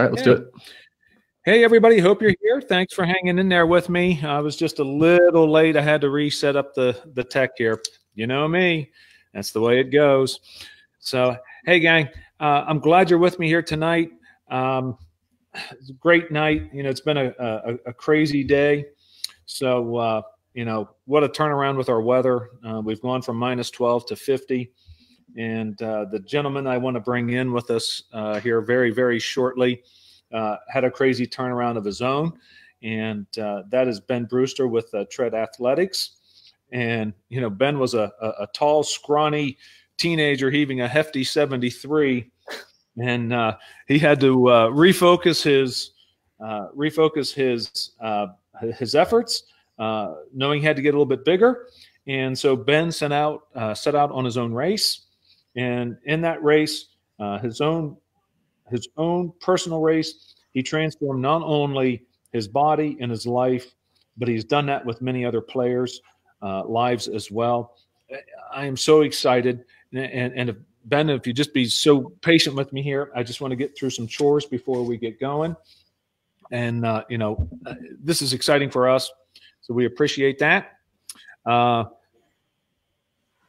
All right, let's do it. Hey, everybody. Hope you're here. Thanks for hanging in there with me. I was just a little late. I had to reset up the, the tech here. You know me. That's the way it goes. So, hey, gang, uh, I'm glad you're with me here tonight. Um, great night. You know, it's been a, a, a crazy day. So, uh, you know, what a turnaround with our weather. Uh, we've gone from minus 12 to 50. And uh, the gentleman I want to bring in with us uh, here very, very shortly uh, had a crazy turnaround of his own. And uh, that is Ben Brewster with uh, Tread Athletics. And, you know, Ben was a, a, a, tall, scrawny teenager heaving a hefty 73. And uh, he had to refocus his refocus his his efforts, knowing he had to get a little bit bigger. And so Ben sent out set out on his own race and in that race, uh, his own his own personal race, he transformed not only his body and his life, but he's done that with many other players' uh, lives as well. I am so excited, and, and if, Ben, if you just be so patient with me here, I just want to get through some chores before we get going. And uh, you know, uh, this is exciting for us, so we appreciate that. Uh,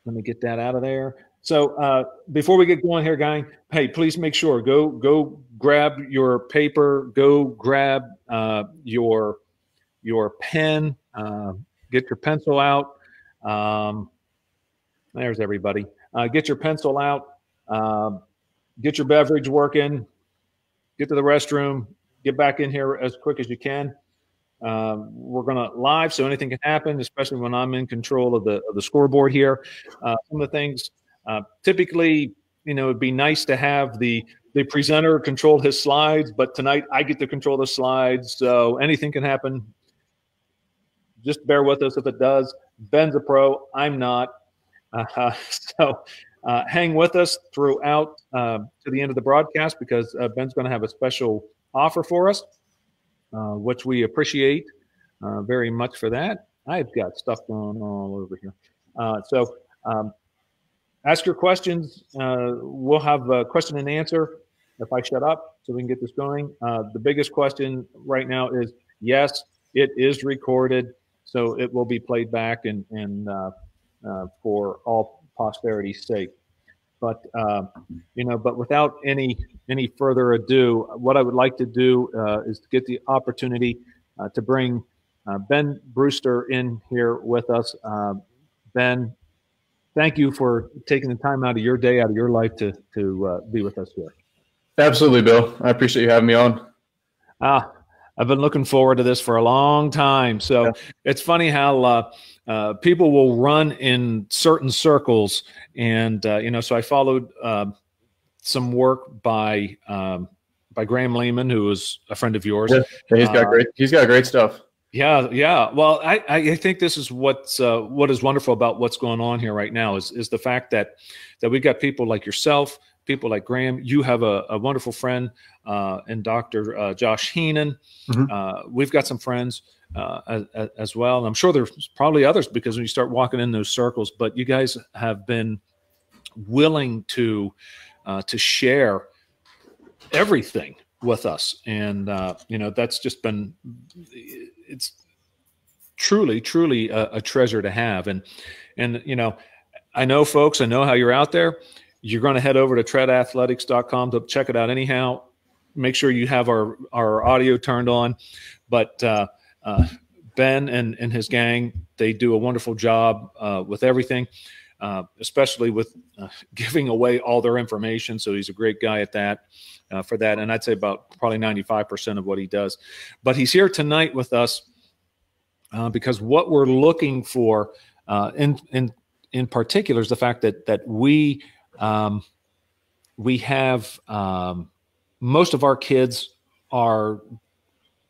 let me get that out of there. So uh, before we get going here, gang, hey, please make sure go go grab your paper, go grab uh, your your pen, uh, get your pencil out. Um, there's everybody. Uh, get your pencil out. Um, get your beverage working. Get to the restroom. Get back in here as quick as you can. Um, we're going to live, so anything can happen, especially when I'm in control of the of the scoreboard here. Uh, some of the things uh, typically, you know, it'd be nice to have the the presenter control his slides, but tonight I get to control the slides, so anything can happen. Just bear with us if it does. Ben's a pro, I'm not, uh, so uh, hang with us throughout uh, to the end of the broadcast because uh, Ben's going to have a special offer for us, uh, which we appreciate very much for that. I've got stuff going all over here, so. Um, ask your questions. Uh, we'll have a question and answer if I shut up so we can get this going. Uh, the biggest question right now is yes, it is recorded, so it will be played back and, and uh, uh for all posterity's sake. But uh, you know, but without any any further ado, what I would like to do uh, is to get the opportunity to bring Ben Brewster in here with us. ben, thank you for taking the time out of your day, out of your life to to uh, be with us here. Absolutely, Bill. I appreciate you having me on. Ah, I've been looking forward to this for a long time. So yeah. it's funny how uh, uh, people will run in certain circles, and uh, you know. So I followed uh, some work by um, by Graham Lehman, who is a friend of yours. Yeah, he's got uh, great. He's got great stuff. Yeah, yeah. Well, I, I think this is what's uh, what is wonderful about what's going on here right now is is the fact that that we've got people like yourself, people like Graham. You have a, a wonderful friend uh, and Dr. Uh, Josh Heenan. Mm-hmm. Uh, we've got some friends uh, as, as, well, and I'm sure there's probably others because when you start walking in those circles, but you guys have been willing to uh, to share everything with us, and you know that's just been it's truly, truly a, a treasure to have. And and you know, I know folks, I know how you're out there. You're going to head over to treadathletics.com to check it out anyhow. Make sure you have our our audio turned on. But uh, uh, Ben and, and his gang, they do a wonderful job uh, with everything, uh, especially with uh, giving away all their information. So he's a great guy at that. Uh, for that, and I'd say about probably 95% of what he does. But he's here tonight with us uh, because what we're looking for uh, in in in particular is the fact that that we um, we have um, most of our kids are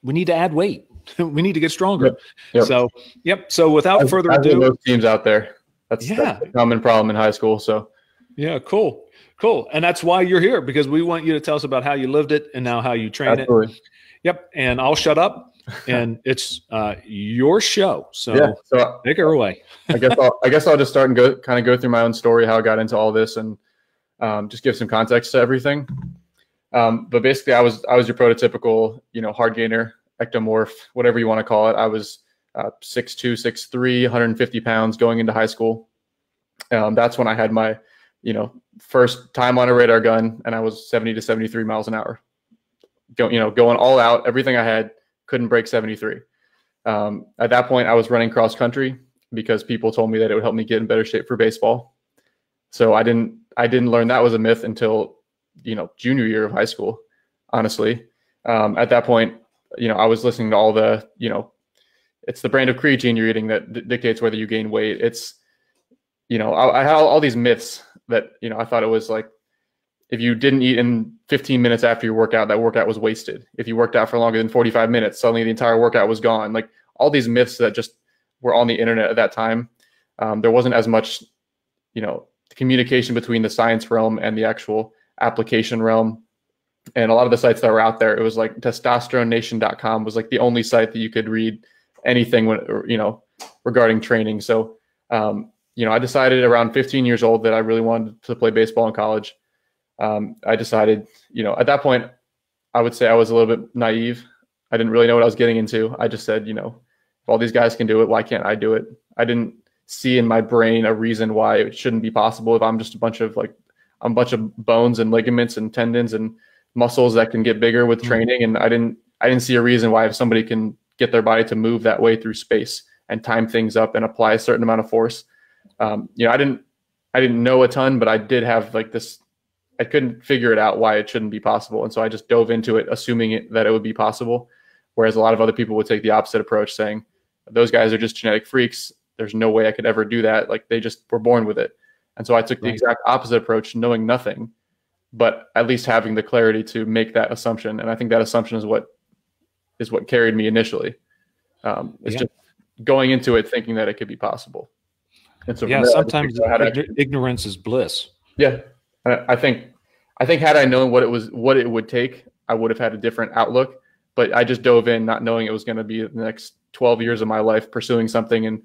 we need to add weight. we need to get stronger. Yep. Yep. So, yep. So, without further ado, those teams out there. That's, yeah. that's a common problem in high school. So, yeah, cool. Cool. And that's why you're here because we want you to tell us about how you lived it and now how you train Absolutely. it. Yep. And I'll shut up and it's uh, your show. So, yeah, so take her away. I guess I'll, I guess I'll just start and go kind of go through my own story, how I got into all this and um, just give some context to everything. Um, but basically, I was I was your prototypical, you know, hard gainer, ectomorph, whatever you want to call it. I was uh, 6'2", 6'3", 150 pounds going into high school. Um, that's when I had my, you know, first time on a radar gun, and I was 70 to 73 miles an hour. Go, you know, going all out, everything I had, couldn't break 73. Um, at that point, I was running cross country because people told me that it would help me get in better shape for baseball. So I didn't I didn't learn that was a myth until you know junior year of high school. Honestly, um, at that point, you know I was listening to all the you know it's the brand of creatine you're eating that d- dictates whether you gain weight. It's you know I, I had all, all these myths that you know I thought it was like if you didn't eat in 15 minutes after your workout, that workout was wasted. If you worked out for longer than 45 minutes, suddenly the entire workout was gone. Like all these myths that just were on the internet at that time. Um, there wasn't as much, you know, communication between the science realm and the actual application realm. And a lot of the sites that were out there, it was like testosteronenation.com was like the only site that you could read anything when, you know, regarding training. So, um, you know, I decided around 15 years old that I really wanted to play baseball in college. Um, I decided, you know, at that point, I would say I was a little bit naive. I didn't really know what I was getting into. I just said, you know, if all these guys can do it, why can't I do it? I didn't see in my brain a reason why it shouldn't be possible if I'm just a bunch of like I'm a bunch of bones and ligaments and tendons and muscles that can get bigger with mm-hmm. training. And I didn't I didn't see a reason why if somebody can get their body to move that way through space and time things up and apply a certain amount of force. Um, you know, I didn't I didn't know a ton, but I did have like this I couldn't figure it out why it shouldn't be possible. And so I just dove into it, assuming it, that it would be possible. Whereas a lot of other people would take the opposite approach, saying, those guys are just genetic freaks. There's no way I could ever do that. Like they just were born with it. And so I took the exact opposite approach, knowing nothing, but at least having the clarity to make that assumption. And I think that assumption is what is what carried me initially. Um, it's yeah. just going into it thinking that it could be possible. And so yeah, sometimes ignorance is bliss. Yeah, I think I think had I known what it was, what it would take, I would have had a different outlook. But I just dove in, not knowing it was going to be the next 12 years of my life pursuing something, and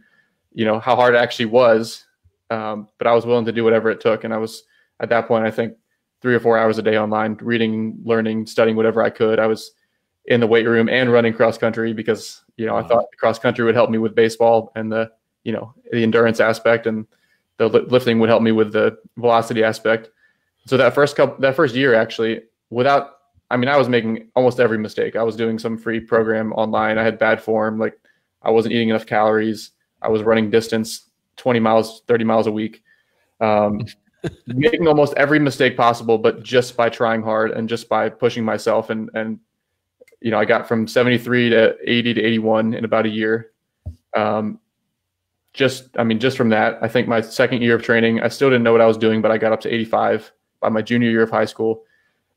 you know how hard it actually was. Um, but I was willing to do whatever it took, and I was at that point, I think three or four hours a day online, reading, learning, studying whatever I could. I was in the weight room and running cross country because you know wow. I thought cross country would help me with baseball and the you know the endurance aspect, and the lifting would help me with the velocity aspect so that first couple, that first year, actually, without, I mean, I was making almost every mistake. I was doing some free program online. I had bad form. Like I wasn't eating enough calories. I was running distance, 20 miles, 30 miles a week. Um, making almost every mistake possible, but just by trying hard and just by pushing myself. And, and, you know, I got from 73 to 80 to 81 in about a year. Um, just, I mean, just from that, I think my second year of training, I still didn't know what I was doing, but I got up to 85 by my junior year of high school.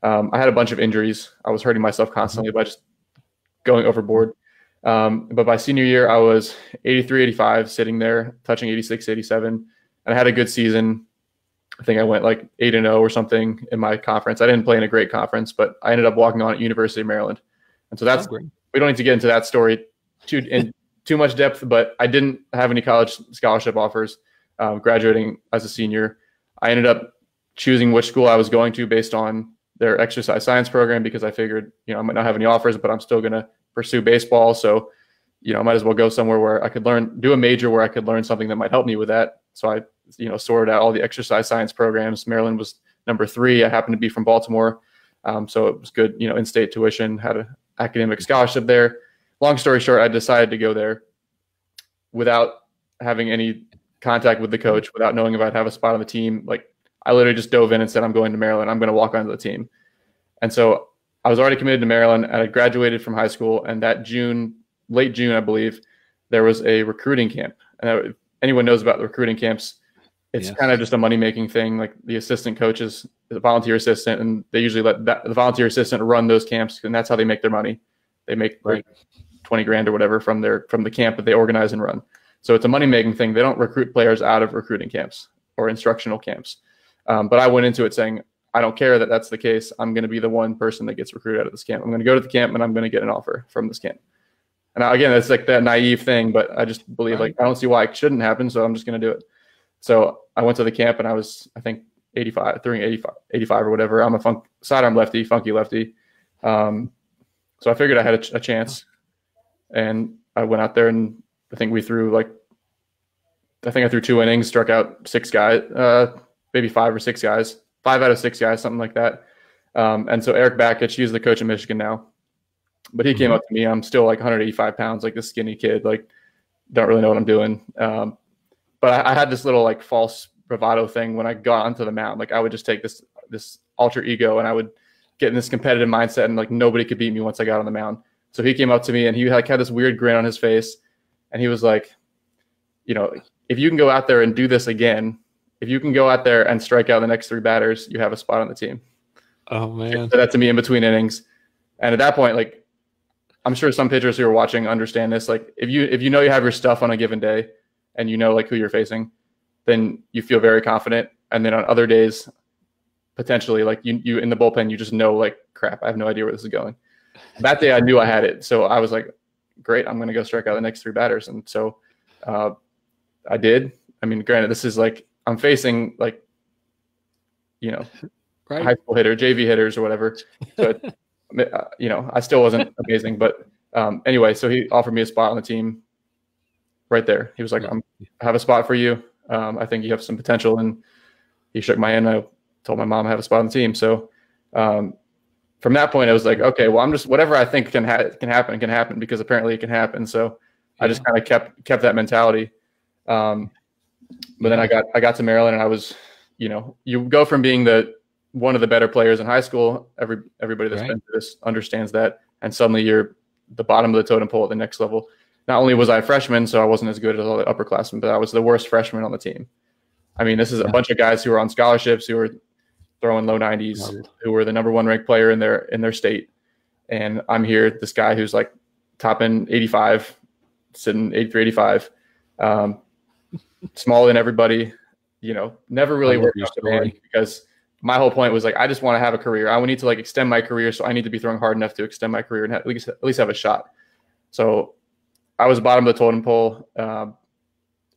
Um, I had a bunch of injuries. I was hurting myself constantly by just going overboard. Um, but by senior year, I was 83, 85, sitting there, touching 86, 87. And I had a good season. I think I went like 8 and 0 or something in my conference. I didn't play in a great conference, but I ended up walking on at University of Maryland. And so that's, oh, we don't need to get into that story too, in too much depth, but I didn't have any college scholarship offers um, graduating as a senior. I ended up choosing which school I was going to based on their exercise science program because I figured, you know, I might not have any offers, but I'm still going to pursue baseball. So, you know, I might as well go somewhere where I could learn, do a major where I could learn something that might help me with that. So I, you know, sorted out all the exercise science programs. Maryland was number three. I happened to be from Baltimore. Um, so it was good, you know, in-state tuition, had an academic scholarship there. Long story short, I decided to go there without having any contact with the coach, without knowing if I'd have a spot on the team. Like I literally just dove in and said, I'm going to Maryland. I'm going to walk onto the team. And so I was already committed to Maryland and I graduated from high school. And that June, late June, I believe, there was a recruiting camp. And anyone knows about the recruiting camps, it's yes. kind of just a money making thing. Like the assistant coaches, the volunteer assistant, and they usually let that, the volunteer assistant run those camps. And that's how they make their money. They make right. like 20 grand or whatever from their, from the camp that they organize and run. So it's a money making thing. They don't recruit players out of recruiting camps or instructional camps. Um, but I went into it saying, I don't care that that's the case. I'm going to be the one person that gets recruited out of this camp. I'm going to go to the camp and I'm going to get an offer from this camp. And again, it's like that naive thing, but I just believe like I don't see why it shouldn't happen, so I'm just going to do it. So I went to the camp and I was, I think, 85, throwing 85, 85 or whatever. I'm a funk, sidearm lefty, funky lefty. Um, so I figured I had a, a, chance, and I went out there and I think we threw like, I think I threw two innings, struck out six guys, uh, maybe five or six guys, five out of six guys, something like that. Um, and so Erik Bakich, he's the coach in Michigan now, but he mm-hmm. came up to me. I'm still like 185 pounds, like this skinny kid, like don't really know what I'm doing. Um, but I, I, had this little like false bravado thing when I got onto the mound. Like I would just take this this alter ego and I would get in this competitive mindset and like nobody could beat me once I got on the mound. So he came up to me and he like had this weird grin on his face and he was like, you know, if you can go out there and do this again, if you can go out there and strike out the next three batters, you have a spot on the team. Oh man. So that to me in between innings. And at that point, like I'm sure some pitchers who are watching understand this. Like if you if you know you have your stuff on a given day and you know like who you're facing, then you feel very confident. And then on other days, potentially like you you in the bullpen, you just know like crap, I have no idea where this is going. That day I knew I had it. So I was like, great, I'm gonna go strike out the next three batters. And so uh, I did. I mean, granted, this is like I'm facing like you know right. high school hitter, JV hitters or whatever. So uh, you know, I still wasn't amazing, but um, anyway, so he offered me a spot on the team right there. He was like, I'm, I have a spot for you. Um, I think you have some potential. And he shook my hand. I told my mom I have a spot on the team. So um, from that point, I was like, okay, well, I'm just whatever I think can ha- can happen can happen because apparently it can happen. So yeah. I just kind of kept kept that mentality. Um, but then I got I got to Maryland and I was, you know, you go from being the one of the better players in high school. Every everybody that's right. been through this understands that, and suddenly you're the bottom of the totem pole at the next level. Not only was I a freshman, so I wasn't as good as all the upperclassmen, but I was the worst freshman on the team. I mean, this is a bunch of guys who are on scholarships who are throwing low 90s, who were the number one ranked player in their in their state, and I'm here, this guy who's like topping 85, sitting 83, 85, um, smaller than everybody. You know, never really worked out because my whole point was like I just want to have a career. I need to like extend my career, so I need to be throwing hard enough to extend my career and at least at least have a shot. So I was bottom of the totem pole, um,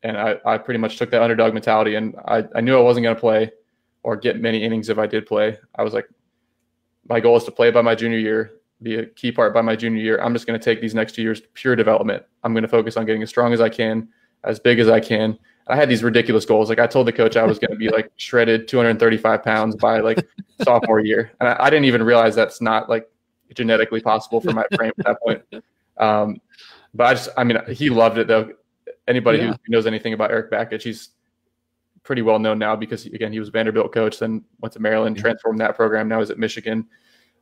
and I, I pretty much took that underdog mentality, and I, I knew I wasn't going to play or get many innings if I did play. I was like, my goal is to play by my junior year, be a key part by my junior year. I'm just going to take these next two years to pure development. I'm going to focus on getting as strong as I can, as big as I can, I had these ridiculous goals. Like I told the coach I was going to be like shredded 235 pounds by like sophomore year. And I, I, didn't even realize that's not like genetically possible for my frame at that point. Um, but I just, I mean, he loved it though. Anybody yeah. who knows anything about Erik Bakich, he's pretty well known now because again, he was Vanderbilt coach, then went to Maryland, yeah. transformed that program. Now he's at Michigan.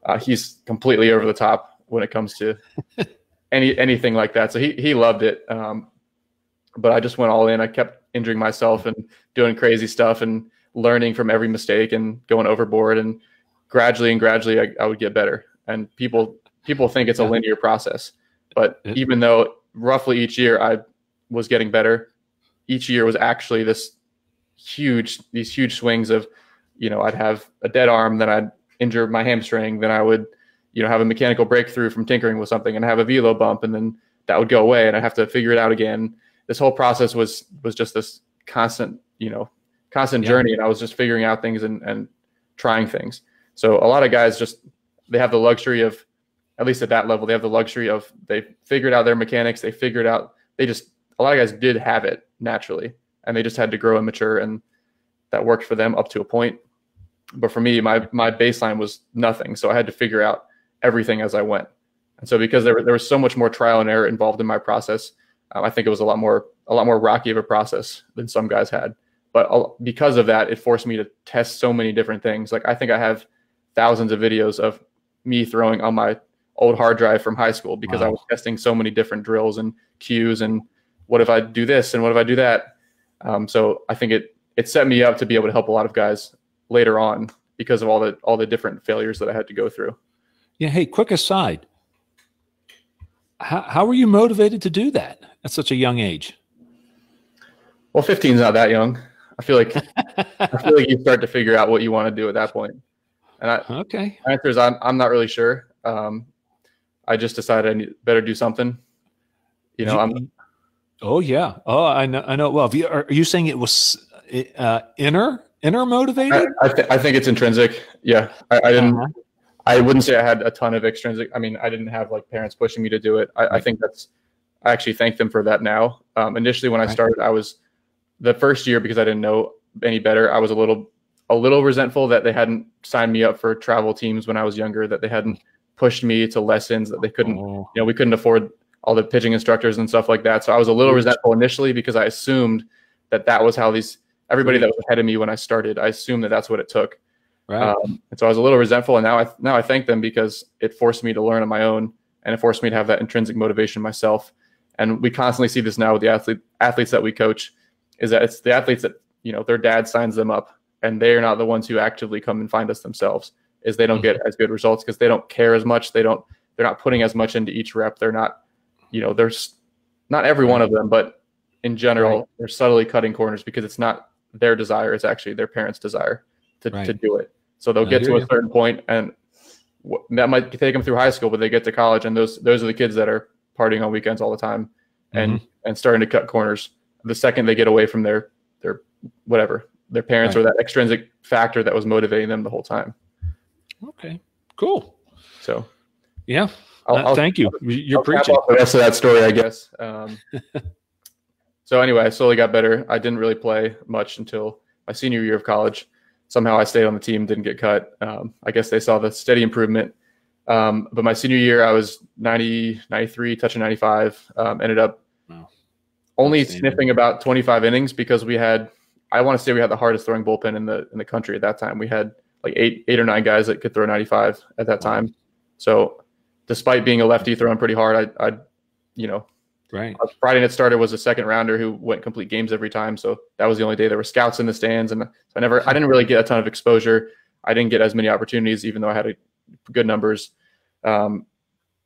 Uh, he's completely over the top when it comes to any anything like that. So he he loved it. Um, but I just went all in. I kept injuring myself and doing crazy stuff and learning from every mistake and going overboard. And gradually and gradually, I, I would get better. And people people think it's a linear process, but even though roughly each year I was getting better, each year was actually this huge these huge swings of, you know, I'd have a dead arm, then I'd injure my hamstring, then I would, you know, have a mechanical breakthrough from tinkering with something and have a velo bump, and then that would go away, and I'd have to figure it out again this whole process was was just this constant, you know, constant yeah. journey, and I was just figuring out things and and trying things. So a lot of guys just they have the luxury of, at least at that level, they have the luxury of they figured out their mechanics, they figured out they just a lot of guys did have it naturally, and they just had to grow and mature, and that worked for them up to a point. But for me, my my baseline was nothing, so I had to figure out everything as I went. And so because there, there was so much more trial and error involved in my process, um, I think it was a lot more a lot more rocky of a process than some guys had. But because of that, it forced me to test so many different things. Like I think I have thousands of videos of me throwing on my old hard drive from high school because wow. I was testing so many different drills and cues and what if I do this and what if I do that. Um, so I think it it set me up to be able to help a lot of guys later on because of all the all the different failures that I had to go through. Yeah. Hey, quick aside. How, how were you motivated to do that at such a young age? Well, 15 is not that young. I feel like I feel like you start to figure out what you want to do at that point. And I, okay, my answer is I'm I'm not really sure. Um, I just decided I need, better do something. You know, you, I'm. Oh yeah. Oh, I know. I know. Well, you, are you saying it was uh, inner inner motivated? I, I, th- I think it's intrinsic. Yeah, I, I didn't. Uh-huh. I wouldn't say I had a ton of extrinsic. I mean, I didn't have like parents pushing me to do it. I, right. I think that's. I actually thank them for that now. Um, initially, when I started, I was the first year because I didn't know any better. I was a little a little resentful that they hadn't signed me up for travel teams when I was younger. That they hadn't pushed me to lessons. That they couldn't. Oh. You know, we couldn't afford all the pitching instructors and stuff like that. So I was a little resentful initially because I assumed that that was how these everybody that was ahead of me when I started. I assumed that that's what it took. Right. Um, and so I was a little resentful, and now I now I thank them because it forced me to learn on my own, and it forced me to have that intrinsic motivation myself. And we constantly see this now with the athlete athletes that we coach, is that it's the athletes that you know their dad signs them up, and they are not the ones who actively come and find us themselves. Is they don't mm-hmm. get as good results because they don't care as much. They don't. They're not putting as much into each rep. They're not. You know, there's not every one of them, but in general, right. they're subtly cutting corners because it's not their desire; it's actually their parents' desire to, right. to do it. So they'll get to a certain point, and that might take them through high school, but they get to college, and those those are the kids that are partying on weekends all the time, and mm-hmm. and starting to cut corners. The second they get away from their their whatever their parents right. or that extrinsic factor that was motivating them the whole time. Okay, cool. So, yeah, I'll, uh, I'll, thank you. You're I'll preaching. the rest of that story, I guess. Um, so anyway, I slowly got better. I didn't really play much until my senior year of college somehow I stayed on the team, didn't get cut. Um, I guess they saw the steady improvement. Um, but my senior year, I was 90, 93, touching 95. Um, ended up wow. only sniffing about 25 innings because we had, I want to say we had the hardest throwing bullpen in the in the country at that time. We had like eight eight or nine guys that could throw 95 at that time. So despite being a lefty throwing pretty hard, I, I you know, Right. Friday night starter was a second rounder who went complete games every time. So that was the only day there were scouts in the stands. And I never, I didn't really get a ton of exposure. I didn't get as many opportunities, even though I had a, good numbers. Um,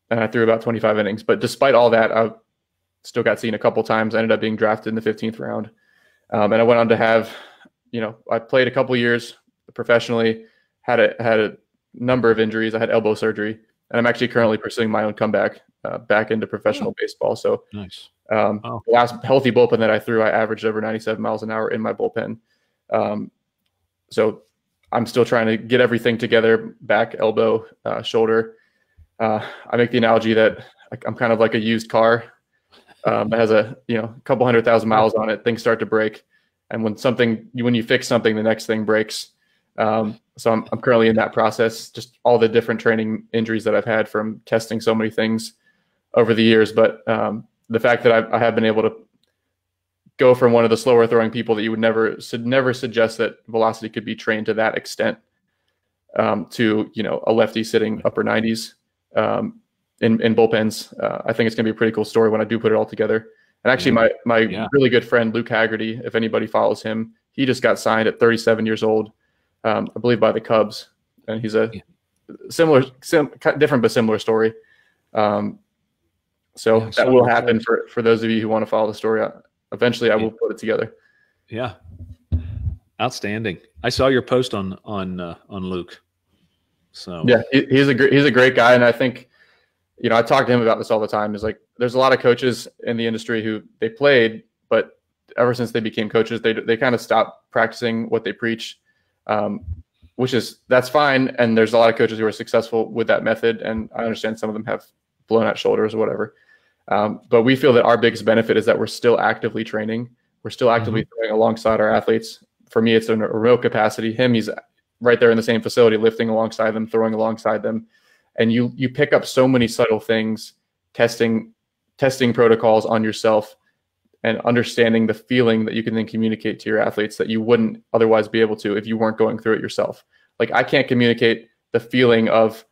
and I threw about 25 innings. But despite all that, I still got seen a couple times. I ended up being drafted in the 15th round. Um, and I went on to have, you know, I played a couple years professionally, had a, had a number of injuries. I had elbow surgery, and I'm actually currently pursuing my own comeback uh, back into professional oh. baseball. So nice. Um, oh. The last healthy bullpen that I threw, I averaged over 97 miles an hour in my bullpen. Um, so I'm still trying to get everything together: back, elbow, uh, shoulder. Uh, I make the analogy that I'm kind of like a used car um, that has a you know a couple hundred thousand miles on it. Things start to break, and when something when you fix something, the next thing breaks. Um, so I'm, I'm currently in that process. Just all the different training injuries that I've had from testing so many things over the years. But um, the fact that I've, I have been able to go from one of the slower throwing people that you would never should never suggest that velocity could be trained to that extent um, to you know a lefty sitting upper 90s um, in in bullpens. Uh, I think it's going to be a pretty cool story when I do put it all together. And actually, my my yeah. really good friend Luke Hagerty, if anybody follows him, he just got signed at 37 years old, um, I believe by the Cubs, and he's a similar, sim, different but similar story. Um, so yeah, that will happen for, for those of you who want to follow the story. Eventually, I will put it together. Yeah, outstanding. I saw your post on on uh, on Luke. So yeah, he, he's a great he's a great guy, and I think you know I talk to him about this all the time. Is like there's a lot of coaches in the industry who they played, but ever since they became coaches, they they kind of stopped practicing what they preach, um, which is that's fine. And there's a lot of coaches who are successful with that method, and I understand some of them have blown out shoulders or whatever. Um, but we feel that our biggest benefit is that we're still actively training. We're still actively mm-hmm. throwing alongside our athletes. For me, it's in a remote capacity. Him, he's right there in the same facility, lifting alongside them, throwing alongside them, and you you pick up so many subtle things, testing testing protocols on yourself, and understanding the feeling that you can then communicate to your athletes that you wouldn't otherwise be able to if you weren't going through it yourself. Like I can't communicate the feeling of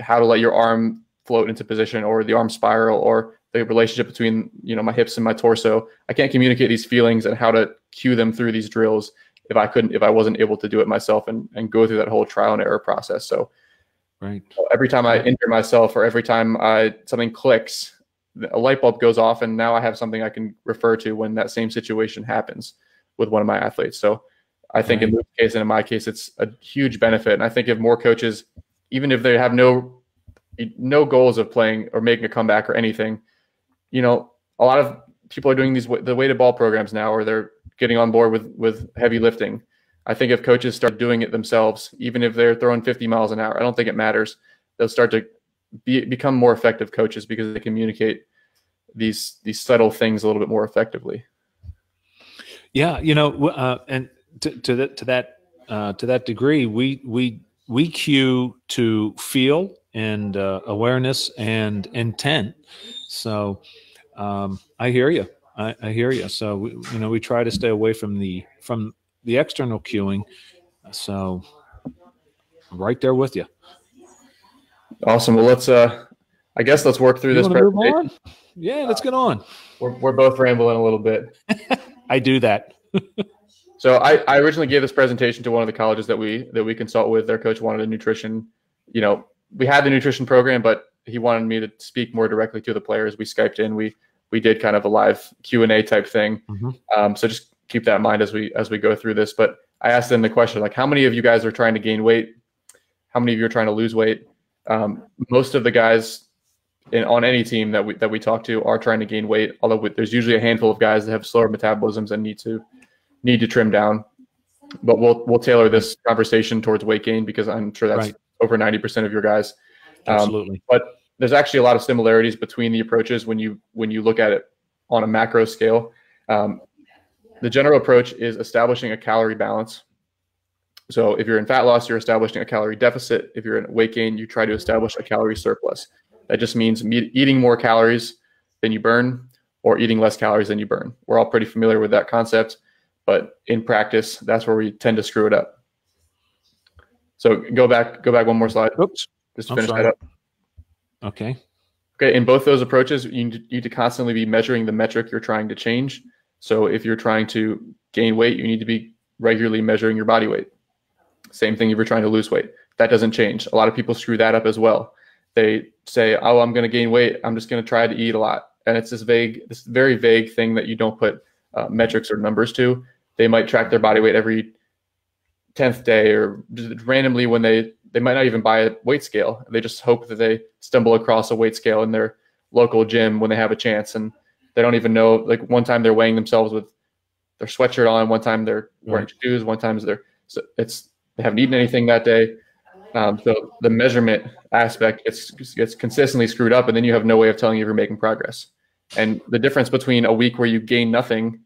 how to let your arm float into position or the arm spiral or the relationship between you know my hips and my torso. I can't communicate these feelings and how to cue them through these drills if I couldn't if I wasn't able to do it myself and and go through that whole trial and error process. So right every time I injure myself or every time I something clicks, a light bulb goes off and now I have something I can refer to when that same situation happens with one of my athletes. So I think right. in this case and in my case, it's a huge benefit. And I think if more coaches, even if they have no no goals of playing or making a comeback or anything, you know, a lot of people are doing these the weighted ball programs now, or they're getting on board with with heavy lifting. I think if coaches start doing it themselves, even if they're throwing 50 miles an hour, I don't think it matters. They'll start to be, become more effective coaches because they communicate these these subtle things a little bit more effectively. Yeah, you know, uh, and to to that to that uh, to that degree, we we we cue to feel and uh, awareness and intent. So um, I hear you. I, I, hear you. So we, you know, we try to stay away from the from the external cueing. So right there with you. Awesome. Well, let's. uh I guess let's work through you this. Presentation. Yeah, let's get on. We're we're both rambling a little bit. I do that. so I, I originally gave this presentation to one of the colleges that we that we consult with. Their coach wanted a nutrition. You know, we had the nutrition program, but he wanted me to speak more directly to the players. We skyped in. We we did kind of a live Q and A type thing. Mm-hmm. Um, so just keep that in mind as we as we go through this. But I asked them the question like, how many of you guys are trying to gain weight? How many of you are trying to lose weight? Um, most of the guys in, on any team that we that we talk to are trying to gain weight. Although there's usually a handful of guys that have slower metabolisms and need to need to trim down. But we'll we'll tailor this conversation towards weight gain because I'm sure that's right. over 90% of your guys. Um, Absolutely. But there's actually a lot of similarities between the approaches when you when you look at it on a macro scale. Um, the general approach is establishing a calorie balance. So if you're in fat loss, you're establishing a calorie deficit. If you're in weight gain, you try to establish a calorie surplus. That just means eating more calories than you burn or eating less calories than you burn. We're all pretty familiar with that concept, but in practice, that's where we tend to screw it up. So go back, go back one more slide. Oops. Just finish that up. Okay. Okay. In both those approaches, you need to constantly be measuring the metric you're trying to change. So if you're trying to gain weight, you need to be regularly measuring your body weight. Same thing if you're trying to lose weight. That doesn't change. A lot of people screw that up as well. They say, "Oh, I'm going to gain weight. I'm just going to try to eat a lot," and it's this vague, this very vague thing that you don't put uh, metrics or numbers to. They might track their body weight every tenth day, or just randomly when they they might not even buy a weight scale. They just hope that they stumble across a weight scale in their local gym when they have a chance, and they don't even know. Like one time they're weighing themselves with their sweatshirt on, one time they're wearing right. shoes, one time they're so it's they haven't eaten anything that day. Um, so the measurement aspect gets gets consistently screwed up, and then you have no way of telling if you're making progress. And the difference between a week where you gain nothing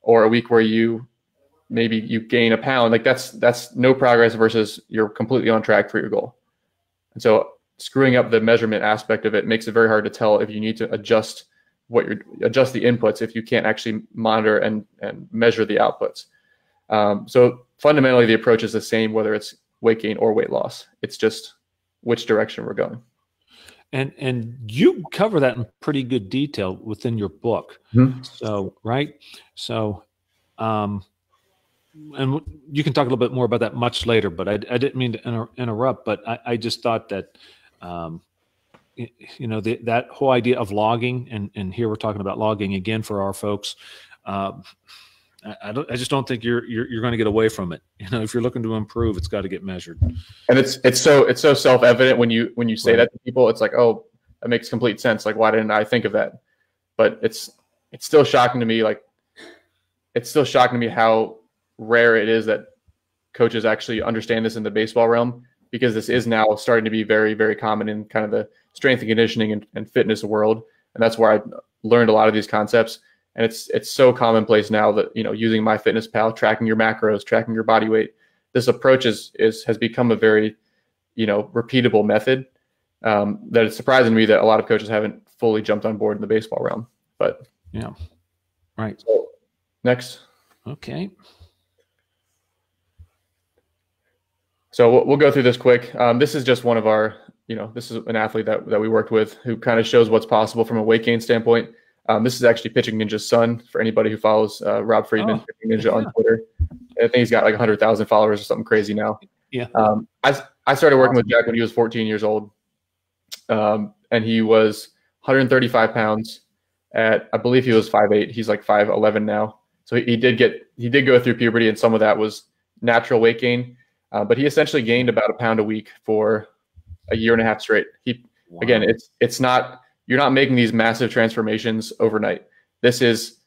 or a week where you maybe you gain a pound, like that's that's no progress versus you're completely on track for your goal. And so screwing up the measurement aspect of it makes it very hard to tell if you need to adjust what you're adjust the inputs if you can't actually monitor and and measure the outputs. Um, so fundamentally, the approach is the same whether it's weight gain or weight loss. It's just which direction we're going. And and you cover that in pretty good detail within your book. Mm-hmm. So right, so um, and you can talk a little bit more about that much later. But I, I didn't mean to inter- interrupt. But I, I just thought that um, you know the, that whole idea of logging and and here we're talking about logging again for our folks uh, I, don't, I just don't think you're you're, you're going to get away from it. You know, if you're looking to improve, it's got to get measured. And it's it's so it's so self evident when you when you say right. that to people. It's like, oh, that makes complete sense. Like, why didn't I think of that? But it's it's still shocking to me. Like, it's still shocking to me how rare it is that coaches actually understand this in the baseball realm because this is now starting to be very very common in kind of the strength and conditioning and, and fitness world. And that's where I learned a lot of these concepts and it's it's so commonplace now that you know using MyFitnessPal, tracking your macros, tracking your body weight. This approach is is has become a very you know repeatable method um, that it's surprising to me that a lot of coaches haven't fully jumped on board in the baseball realm. But yeah, right. So, next. Okay. So we'll, we'll go through this quick. Um, this is just one of our, you know, this is an athlete that, that we worked with who kind of shows what's possible from a weight gain standpoint. Um, this is actually Pitching Ninja's son for anybody who follows uh, Rob Friedman, oh, Pitching Ninja yeah. on Twitter. I think he's got like 100,000 followers or something crazy now. Yeah. Um, I, I started working with Jack when he was 14 years old. Um, and he was 135 pounds at, I believe he was 5'8. He's like 5'11 now. So he, he did get, he did go through puberty and some of that was natural weight gain. Uh, but he essentially gained about a pound a week for a year and a half straight. He, wow. again, it's, it's not, you're not making these massive transformations overnight. This is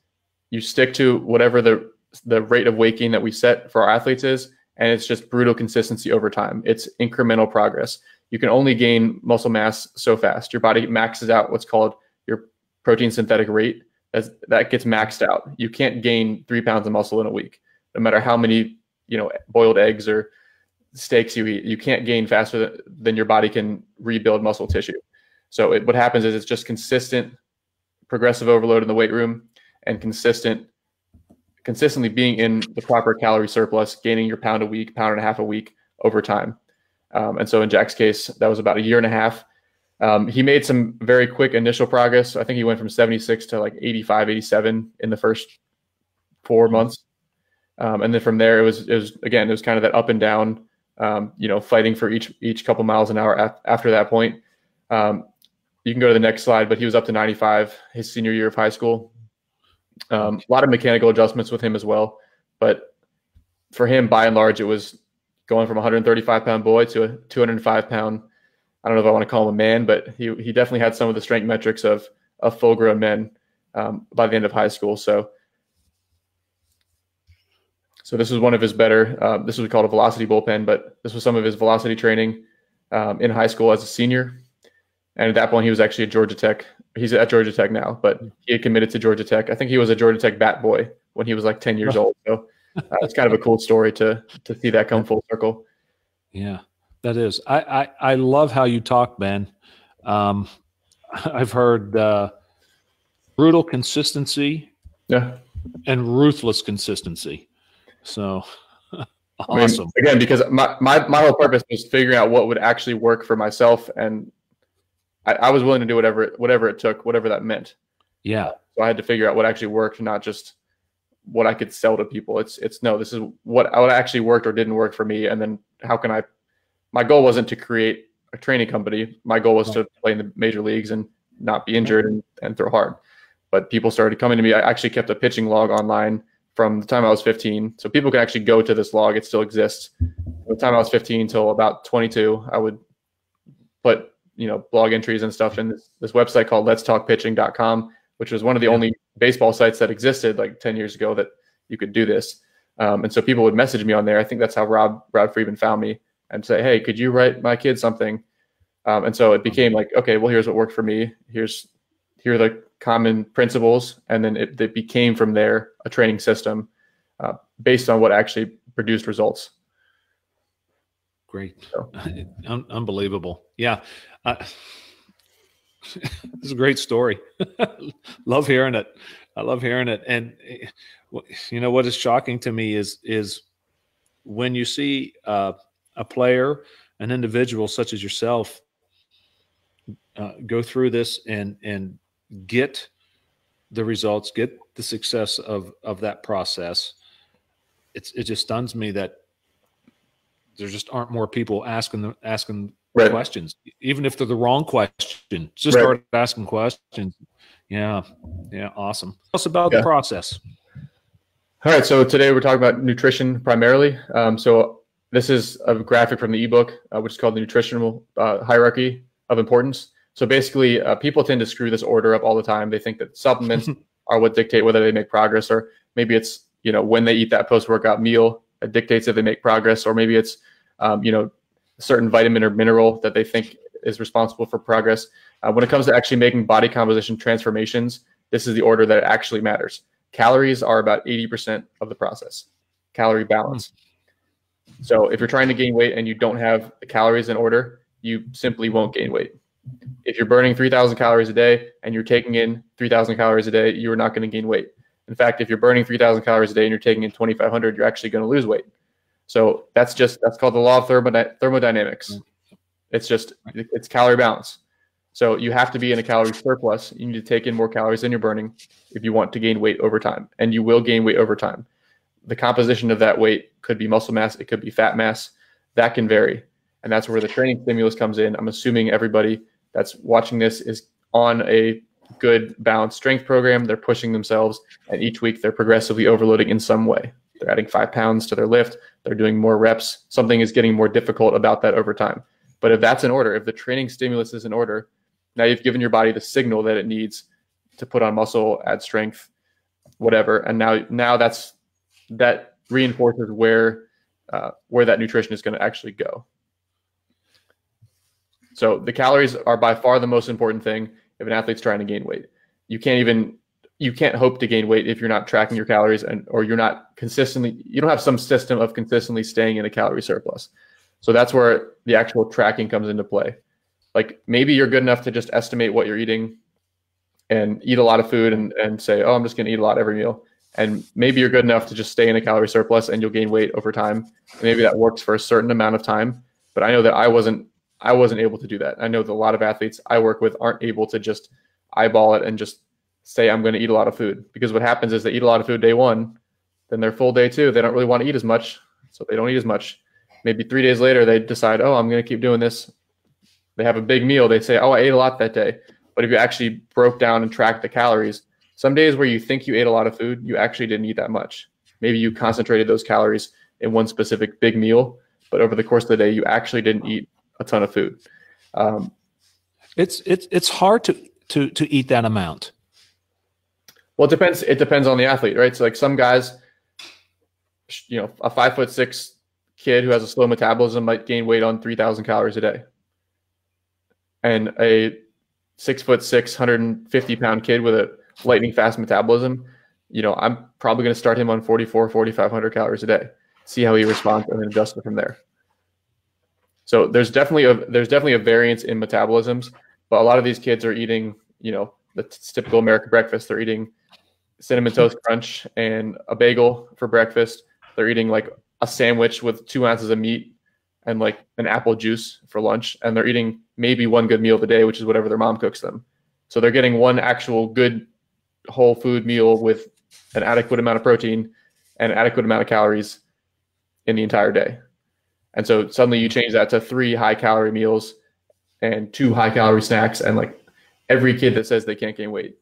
you stick to whatever the the rate of waking that we set for our athletes is, and it's just brutal consistency over time. It's incremental progress. You can only gain muscle mass so fast. Your body maxes out what's called your protein synthetic rate. As that gets maxed out. You can't gain three pounds of muscle in a week, no matter how many you know boiled eggs or steaks you eat. You can't gain faster than your body can rebuild muscle tissue. So it, what happens is it's just consistent progressive overload in the weight room and consistent consistently being in the proper calorie surplus, gaining your pound a week, pound and a half a week over time. Um, and so in Jack's case, that was about a year and a half. Um, he made some very quick initial progress. I think he went from 76 to like 85, 87 in the first four months. Um, and then from there, it was, it was, again, it was kind of that up and down, um, you know, fighting for each, each couple miles an hour af- after that point. You can go to the next slide, but he was up to 95 his senior year of high school. Um, a lot of mechanical adjustments with him as well. But for him, by and large, it was going from 135 pound boy to a 205 pound. I don't know if I want to call him a man, but he he definitely had some of the strength metrics of of full grown men um, by the end of high school. So. So this was one of his better. Uh, this was called a velocity bullpen, but this was some of his velocity training um, in high school as a senior. And at that point, he was actually at Georgia Tech. He's at Georgia Tech now, but he had committed to Georgia Tech. I think he was a Georgia Tech bat boy when he was like 10 years old. So uh, it's kind of a cool story to to see that come full circle. Yeah, that is. I I, I love how you talk, Ben. Um, I've heard uh, brutal consistency, yeah, and ruthless consistency. So awesome. I mean, again, because my, my my whole purpose was figuring out what would actually work for myself and I, I, was willing to do whatever whatever it took, whatever that meant. Yeah. So I had to figure out what actually worked, not just what I could sell to people. It's it's no, this is what what actually worked or didn't work for me, and then how can I? My goal wasn't to create a training company. My goal was to play in the major leagues and not be injured and, and throw hard. But people started coming to me. I actually kept a pitching log online from the time I was 15, so people can actually go to this log. It still exists. From the time I was 15 till about 22, I would put you know blog entries and stuff in this, this website called let's talk pitching.com which was one of the yeah. only baseball sites that existed like 10 years ago that you could do this um, and so people would message me on there i think that's how rob rob friedman found me and say hey could you write my kid something um, and so it became like okay well here's what worked for me here's here are the common principles and then it, it became from there a training system uh, based on what actually produced results Great. So. Un- unbelievable. Yeah. Uh, this is a great story. love hearing it. I love hearing it. And you know what is shocking to me is is when you see uh, a player, an individual such as yourself, uh, go through this and and get the results, get the success of of that process. It's it just stuns me that there just aren't more people asking the asking right. questions, even if they're the wrong question. Just right. start asking questions. Yeah, yeah, awesome. Tell us about yeah. the process. All right, so today we're talking about nutrition primarily. Um, so this is a graphic from the ebook, uh, which is called the nutritional uh, hierarchy of importance. So basically, uh, people tend to screw this order up all the time. They think that supplements are what dictate whether they make progress, or maybe it's you know when they eat that post-workout meal that dictates if they make progress, or maybe it's um, you know, a certain vitamin or mineral that they think is responsible for progress. Uh, when it comes to actually making body composition transformations, this is the order that actually matters. Calories are about 80% of the process, calorie balance. So if you're trying to gain weight and you don't have the calories in order, you simply won't gain weight. If you're burning 3,000 calories a day and you're taking in 3,000 calories a day, you are not going to gain weight. In fact, if you're burning 3,000 calories a day and you're taking in 2,500, you're actually going to lose weight. So that's just that's called the law of thermody- thermodynamics. Mm. It's just it's calorie balance. So you have to be in a calorie surplus. You need to take in more calories than you're burning if you want to gain weight over time, and you will gain weight over time. The composition of that weight could be muscle mass, it could be fat mass. That can vary, and that's where the training stimulus comes in. I'm assuming everybody that's watching this is on a good balanced strength program. They're pushing themselves, and each week they're progressively overloading in some way. They're adding five pounds to their lift. They're doing more reps. Something is getting more difficult about that over time. But if that's in order, if the training stimulus is in order, now you've given your body the signal that it needs to put on muscle, add strength, whatever. And now, now that's that reinforces where uh, where that nutrition is going to actually go. So the calories are by far the most important thing if an athlete's trying to gain weight. You can't even you can't hope to gain weight if you're not tracking your calories and or you're not consistently you don't have some system of consistently staying in a calorie surplus. So that's where the actual tracking comes into play. Like maybe you're good enough to just estimate what you're eating and eat a lot of food and, and say, oh, I'm just going to eat a lot every meal. And maybe you're good enough to just stay in a calorie surplus and you'll gain weight over time. maybe that works for a certain amount of time. But I know that I wasn't I wasn't able to do that. I know that a lot of athletes I work with aren't able to just eyeball it and just say I'm going to eat a lot of food because what happens is they eat a lot of food day one, then they're full day two they don't really want to eat as much, so they don't eat as much. Maybe three days later they decide, oh, I'm going to keep doing this. They have a big meal. They say, oh, I ate a lot that day. But if you actually broke down and tracked the calories, some days where you think you ate a lot of food, you actually didn't eat that much. Maybe you concentrated those calories in one specific big meal, but over the course of the day, you actually didn't eat a ton of food. Um, it's it's it's hard to to to eat that amount. Well, it depends. It depends on the athlete, right? So, like some guys, you know, a five foot six kid who has a slow metabolism might gain weight on three thousand calories a day, and a six foot six, 150 pound kid with a lightning fast metabolism, you know, I'm probably going to start him on 44, 4,500 calories a day, see how he responds, and then adjust it from there. So there's definitely a there's definitely a variance in metabolisms, but a lot of these kids are eating, you know, the typical American breakfast. They're eating cinnamon toast crunch and a bagel for breakfast. They're eating like a sandwich with two ounces of meat and like an apple juice for lunch, and they're eating maybe one good meal of the day, which is whatever their mom cooks them. So they're getting one actual good whole food meal with an adequate amount of protein and adequate amount of calories in the entire day. And so suddenly you change that to three high calorie meals and two high calorie snacks. And like every kid that says they can't gain weight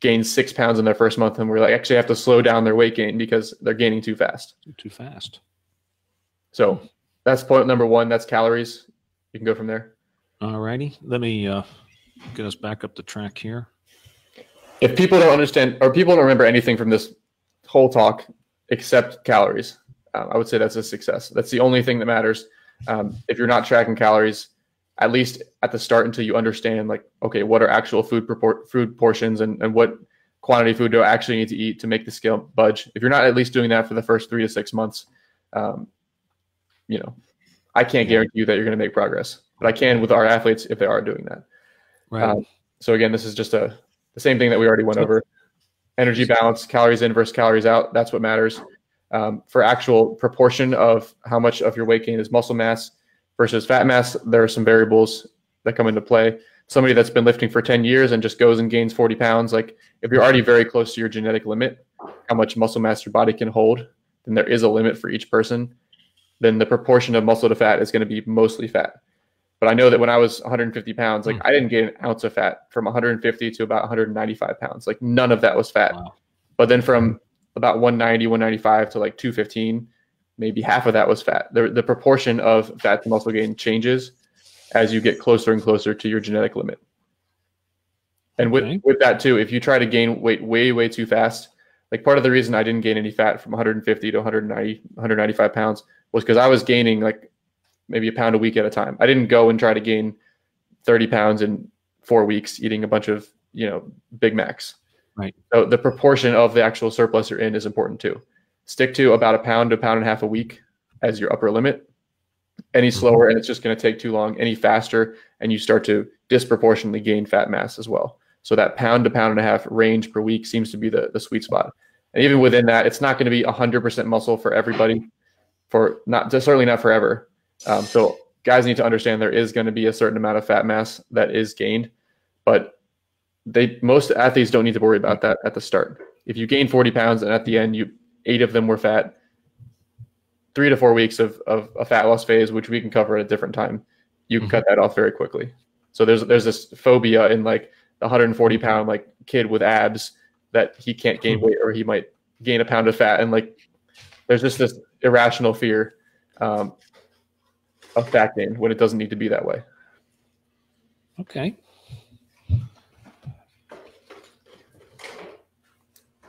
gains six pounds in their first month. And we're like, actually have to slow down their weight gain because they're gaining too fast. Too fast. So that's point number one. That's calories. You can go from there. All righty. Let me uh, get us back up the track here if people don't understand or people don't remember anything from this whole talk except calories, um, I would say that's a success. That's the only thing that matters. Um, if you're not tracking calories, at least at the start until you understand like, okay, what are actual food purport, food portions and, and what quantity of food do I actually need to eat to make the scale budge? If you're not at least doing that for the first three to six months, um, you know, I can't guarantee you that you're going to make progress, but I can with our athletes if they are doing that. Right. Um, so again, this is just a the same thing that we already went over. Energy balance, calories in versus calories out. That's what matters. Um, for actual proportion of how much of your weight gain is muscle mass versus fat mass, there are some variables that come into play. Somebody that's been lifting for 10 years and just goes and gains 40 pounds, like if you're already very close to your genetic limit, how much muscle mass your body can hold, then there is a limit for each person. Then the proportion of muscle to fat is going to be mostly fat. But I know that when I was 150 pounds, like mm. I didn't get an ounce of fat from 150 to about 195 pounds. Like none of that was fat. Wow. But then from about 190, 195 to like 215, maybe half of that was fat. The, the proportion of fat to muscle gain changes as you get closer and closer to your genetic limit. And with, okay. with that too, if you try to gain weight way, way too fast, like part of the reason I didn't gain any fat from 150 to 190, 195 pounds was because I was gaining like maybe a pound a week at a time. I didn't go and try to gain 30 pounds in four weeks eating a bunch of, you know, Big Macs. Right. So the proportion of the actual surplus you're in is important too. Stick to about a pound to a pound and a half a week as your upper limit. Any mm-hmm. slower, and it's just going to take too long. Any faster, and you start to disproportionately gain fat mass as well. So that pound to pound and a half range per week seems to be the, the sweet spot. And even within that, it's not going to be 100% muscle for everybody, for not certainly not forever. Um, so guys need to understand there is going to be a certain amount of fat mass that is gained, but they most athletes don't need to worry about that at the start. If you gain 40 pounds and at the end you eight of them were fat, three to four weeks of, of a fat loss phase, which we can cover at a different time, you can mm-hmm. cut that off very quickly. So there's there's this phobia in like the 140 pound like kid with abs that he can't gain mm-hmm. weight or he might gain a pound of fat and like there's just this irrational fear um, of fat gain when it doesn't need to be that way. Okay.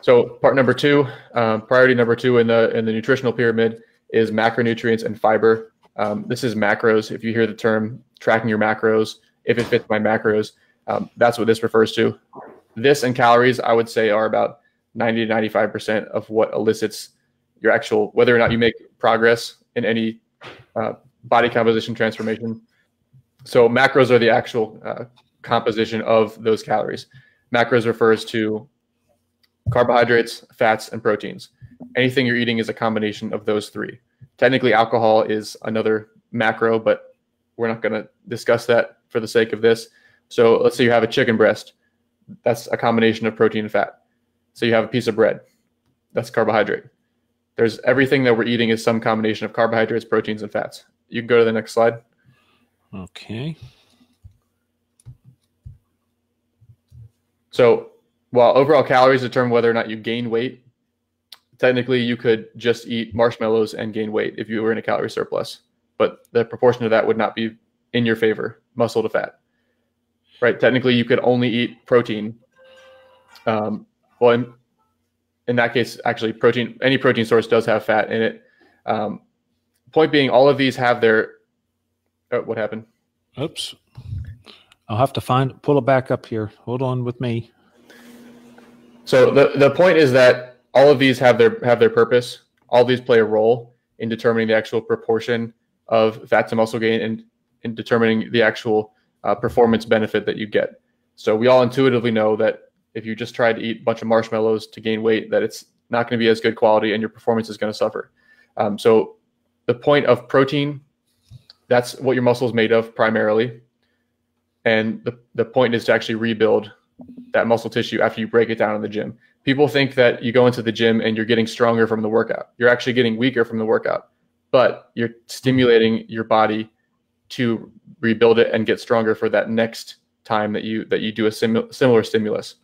So part number two, um, priority number two in the in the nutritional pyramid is macronutrients and fiber. Um, this is macros. If you hear the term tracking your macros, if it fits my macros, um, that's what this refers to. This and calories, I would say, are about 90 to 95% of what elicits your actual, whether or not you make progress in any uh, body composition transformation. So macros are the actual uh, composition of those calories. Macros refers to carbohydrates, fats, and proteins. Anything you're eating is a combination of those three. Technically, alcohol is another macro, but we're not going to discuss that for the sake of this. So let's say you have a chicken breast. That's a combination of protein and fat. So you have a piece of bread. That's carbohydrate. There's everything that we're eating is some combination of carbohydrates, proteins, and fats. You can go to the next slide. Okay. So while overall calories determine whether or not you gain weight, technically you could just eat marshmallows and gain weight if you were in a calorie surplus. But the proportion of that would not be in your favor, muscle to fat. Right? Technically, you could only eat protein. Um, well, in, in that case, actually, protein any protein source does have fat in it. Um, point being, all of these have their. Oh, what happened? Oops. I'll have to find pull it back up here. Hold on with me. So the the point is that all of these have their have their purpose. All these play a role in determining the actual proportion of fat to muscle gain and in determining the actual uh, performance benefit that you get. So we all intuitively know that if you just try to eat a bunch of marshmallows to gain weight, that it's not going to be as good quality and your performance is going to suffer. Um, so the point of protein, that's what your muscle is made of primarily. And the, the point is to actually rebuild that muscle tissue after you break it down in the gym. People think that you go into the gym and you're getting stronger from the workout. You're actually getting weaker from the workout, but you're stimulating your body to rebuild it and get stronger for that next time that you that you do a sim- similar stimulus.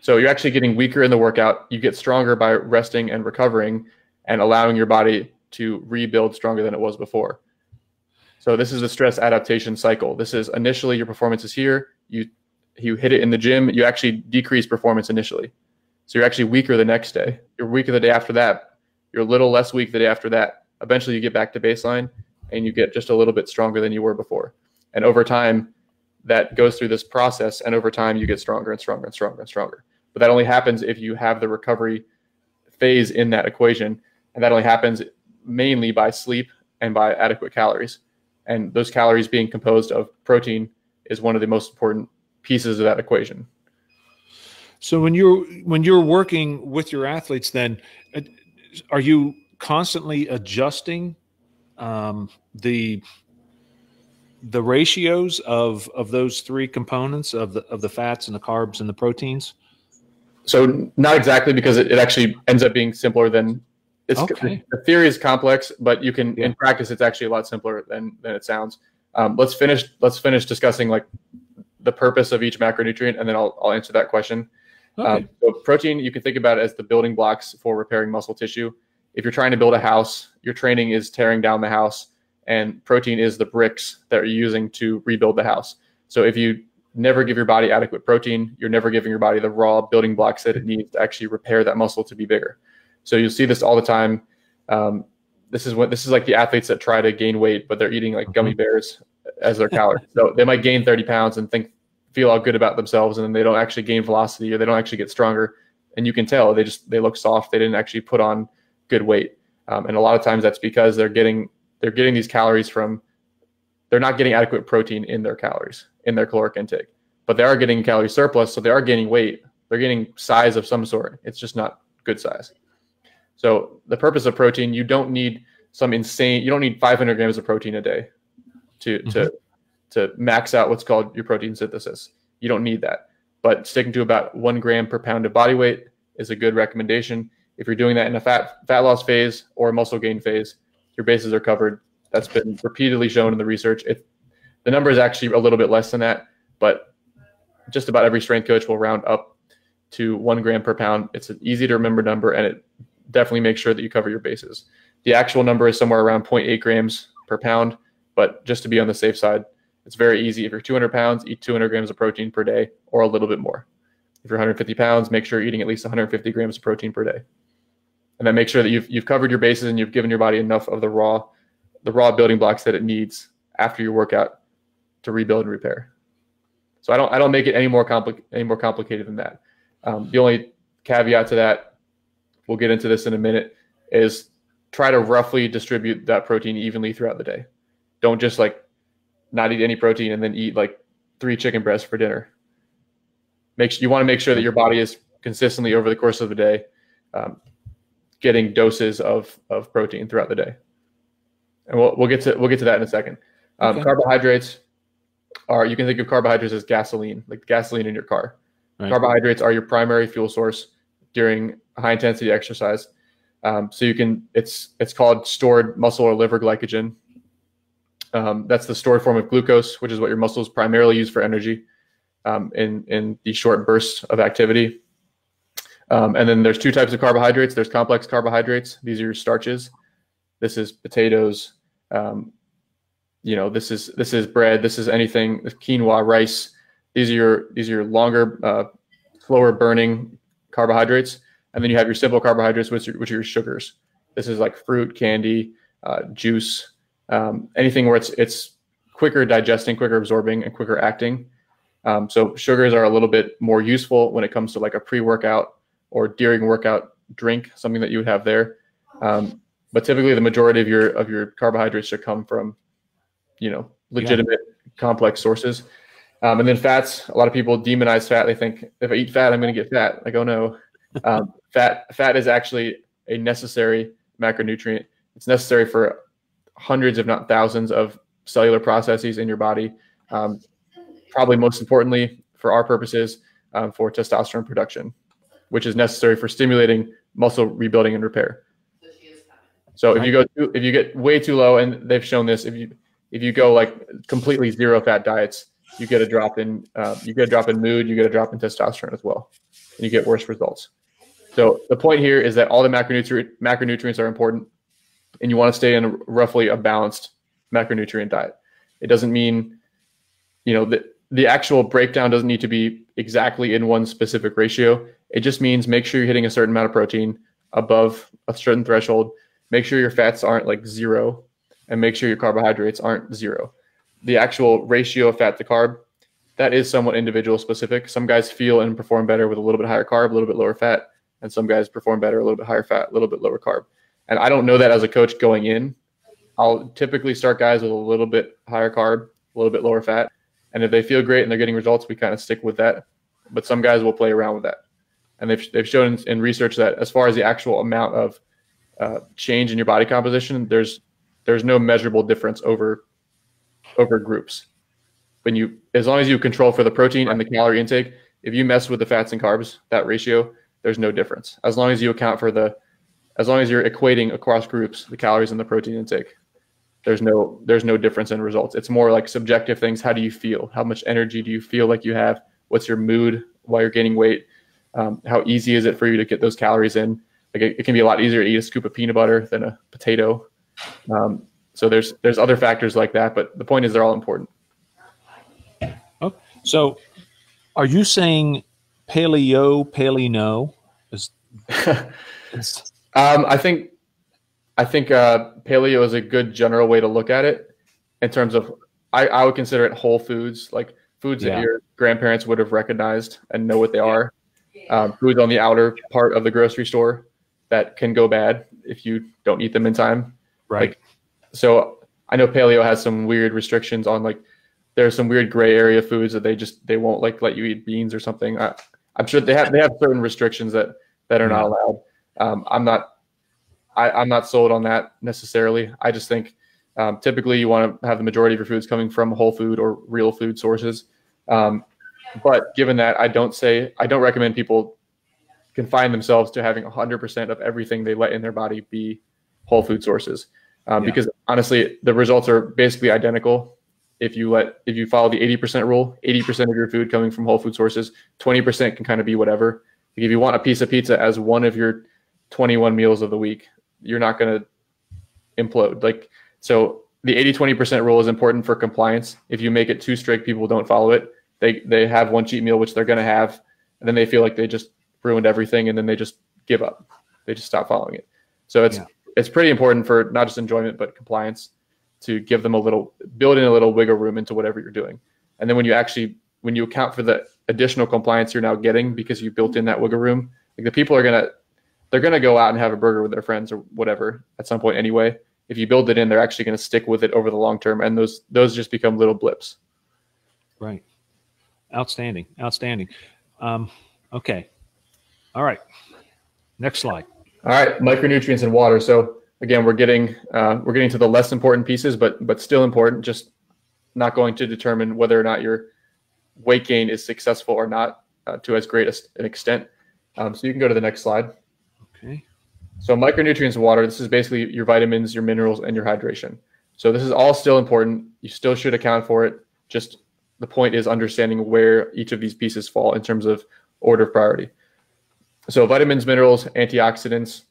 So you're actually getting weaker in the workout. You get stronger by resting and recovering and allowing your body to rebuild stronger than it was before. So this is a stress adaptation cycle. This is initially your performance is here. You you hit it in the gym, you actually decrease performance initially. So you're actually weaker the next day. You're weaker the day after that. You're a little less weak the day after that. Eventually you get back to baseline and you get just a little bit stronger than you were before. And over time, that goes through this process, and over time, you get stronger and stronger and stronger and stronger. But that only happens if you have the recovery phase in that equation, and that only happens mainly by sleep and by adequate calories. And those calories being composed of protein is one of the most important pieces of that equation. So when you're when you're working with your athletes, then uh, are you constantly adjusting um, the the ratios of of those three components of the of the fats and the carbs and the proteins? So not exactly because it, it actually ends up being simpler than it's Okay. the theory is complex, but you can Yeah. in practice it's actually a lot simpler than than it sounds. Um, let's finish let's finish discussing like the purpose of each macronutrient, and then I'll I'll answer that question. Okay. Um, so protein, you can think about it as the building blocks for repairing muscle tissue. If you're trying to build a house, your training is tearing down the house, and protein is the bricks that you're using to rebuild the house. So if you never give your body adequate protein, you're never giving your body the raw building blocks that it needs to actually repair that muscle to be bigger. So you'll see this all the time. Um, this is what this is like the athletes that try to gain weight, but they're eating like gummy bears as their calories. so they might gain 30 pounds and think feel all good about themselves, and then they don't actually gain velocity or they don't actually get stronger. And you can tell they just they look soft. They didn't actually put on good weight. Um, and a lot of times that's because they're getting they're getting these calories from they're not getting adequate protein in their calories in their caloric intake, but they are getting calorie surplus, so they are gaining weight. They're getting size of some sort. It's just not good size. So the purpose of protein, you don't need some insane. You don't need 500 grams of protein a day to to mm-hmm. to max out what's called your protein synthesis. You don't need that, but sticking to about one gram per pound of body weight is a good recommendation. If you're doing that in a fat fat loss phase or a muscle gain phase, your bases are covered. That's been repeatedly shown in the research. It, the number is actually a little bit less than that, but just about every strength coach will round up to one gram per pound. It's an easy to remember number, and it definitely makes sure that you cover your bases. The actual number is somewhere around 0.8 grams per pound, but just to be on the safe side, it's very easy. If you're 200 pounds, eat 200 grams of protein per day or a little bit more. If you're 150 pounds, make sure you're eating at least 150 grams of protein per day. And then make sure that you've, you've covered your bases and you've given your body enough of the raw, the raw building blocks that it needs after your workout to rebuild and repair. So I don't, I don't make it any more compli- any more complicated than that. Um, the only caveat to that, we'll get into this in a minute, is try to roughly distribute that protein evenly throughout the day. Don't just like not eat any protein and then eat like three chicken breasts for dinner. Make you want to make sure that your body is consistently over the course of the day um, getting doses of of protein throughout the day. And we'll we'll get to we'll get to that in a second. Um, okay. Carbohydrates are you can think of carbohydrates as gasoline, like gasoline in your car. Right. Carbohydrates are your primary fuel source during high intensity exercise. Um, so you can it's it's called stored muscle or liver glycogen. Um, that's the stored form of glucose, which is what your muscles primarily use for energy um, in in these short bursts of activity. Um, and then there's two types of carbohydrates. There's complex carbohydrates. These are your starches. This is potatoes. Um, you know, this is this is bread. This is anything quinoa, rice. These are your these are your longer, uh, slower burning carbohydrates. And then you have your simple carbohydrates, which are, which are your sugars. This is like fruit, candy, uh, juice, um, anything where it's it's quicker digesting, quicker absorbing, and quicker acting. Um, so sugars are a little bit more useful when it comes to like a pre-workout or during workout drink, something that you would have there. Um, but typically, the majority of your of your carbohydrates should come from, you know, legitimate yeah. complex sources. Um, and then fats. A lot of people demonize fat. They think if I eat fat, I'm going to get fat. Like, oh no, um, fat fat is actually a necessary macronutrient. It's necessary for hundreds, if not thousands, of cellular processes in your body. Um, probably most importantly, for our purposes, um, for testosterone production, which is necessary for stimulating muscle rebuilding and repair. So if you go too, if you get way too low, and they've shown this, if you if you go like completely zero fat diets, you get a drop in uh, you get a drop in mood, you get a drop in testosterone as well, and you get worse results. So the point here is that all the macronutrient macronutrients are important, and you want to stay in a, roughly a balanced macronutrient diet. It doesn't mean, you know, that the actual breakdown doesn't need to be exactly in one specific ratio. It just means make sure you're hitting a certain amount of protein above a certain threshold. Make sure your fats aren't like zero, and make sure your carbohydrates aren't zero. The actual ratio of fat to carb that is somewhat individual specific. Some guys feel and perform better with a little bit higher carb, a little bit lower fat and some guys perform better a little bit higher fat, a little bit lower carb. And I don't know that as a coach going in. I'll typically start guys with a little bit higher carb, a little bit lower fat, and if they feel great and they're getting results, we kind of stick with that. But some guys will play around with that, and they've they've shown in, research that as far as the actual amount of uh, change in your body composition, there's there's no measurable difference over over groups. When you as long as you control for the protein and the calorie intake, if you mess with the fats and carbs, that ratio, there's no difference as long as you account for the as long as you're equating across groups the calories and the protein intake there's no there's no difference in results. It's more like subjective things. How do you feel? How much energy do you feel like you have? What's your mood while you're gaining weight? Um, how easy is it for you to get those calories in? Like it, it, can be a lot easier to eat a scoop of peanut butter than a potato. Um, so there's there's other factors like that but the point is they're all important. Oh, so are you saying paleo, paleo no? Is, um, I think I think uh, paleo is a good general way to look at it in terms of I, I would consider it whole foods, like foods yeah. that your grandparents would have recognized and know what they are. Um, foods on the outer part of the grocery store that can go bad if you don't eat them in time. Right. Like, so I know paleo has some weird restrictions on like there are some weird gray area foods that they just they won't like let you eat beans or something. I, I'm sure they have they have certain restrictions that that are not allowed. Um, I'm not I, I'm not sold on that necessarily. I just think um, typically you want to have the majority of your foods coming from whole food or real food sources. Um, but given that, I don't say I don't recommend people confine themselves to having 100% of everything they let in their body be whole food sources, um, yeah. because honestly, the results are basically identical if you let if you follow the 80% rule 80% of your food coming from whole food sources 20% can kind of be whatever like if you want a piece of pizza as one of your 21 meals of the week you're not going to implode like so the 80 20% rule is important for compliance if you make it too strict people don't follow it they they have one cheat meal which they're going to have and then they feel like they just ruined everything, and then they just give up. They just stop following it. So it's yeah. it's pretty important for not just enjoyment but compliance to give them a little build in a little wiggle room into whatever you're doing. And then when you actually when you account for the additional compliance you're now getting because you built in that wiggle room, like the people are gonna they're gonna go out and have a burger with their friends or whatever at some point anyway. If you build it in, they're actually gonna stick with it over the long term, and those those just become little blips. Right. Outstanding. Outstanding. Um, okay. All right. Next slide. All right, micronutrients and water. So again, we're getting uh, we're getting to the less important pieces, but but still important. Just not going to determine whether or not your weight gain is successful or not uh, to as great an extent. Um, so you can go to the next slide. Okay. So micronutrients water. This is basically your vitamins, your minerals, and your hydration. So this is all still important. You still should account for it. Just the point is understanding where each of these pieces fall in terms of order of priority. So vitamins, minerals, antioxidants,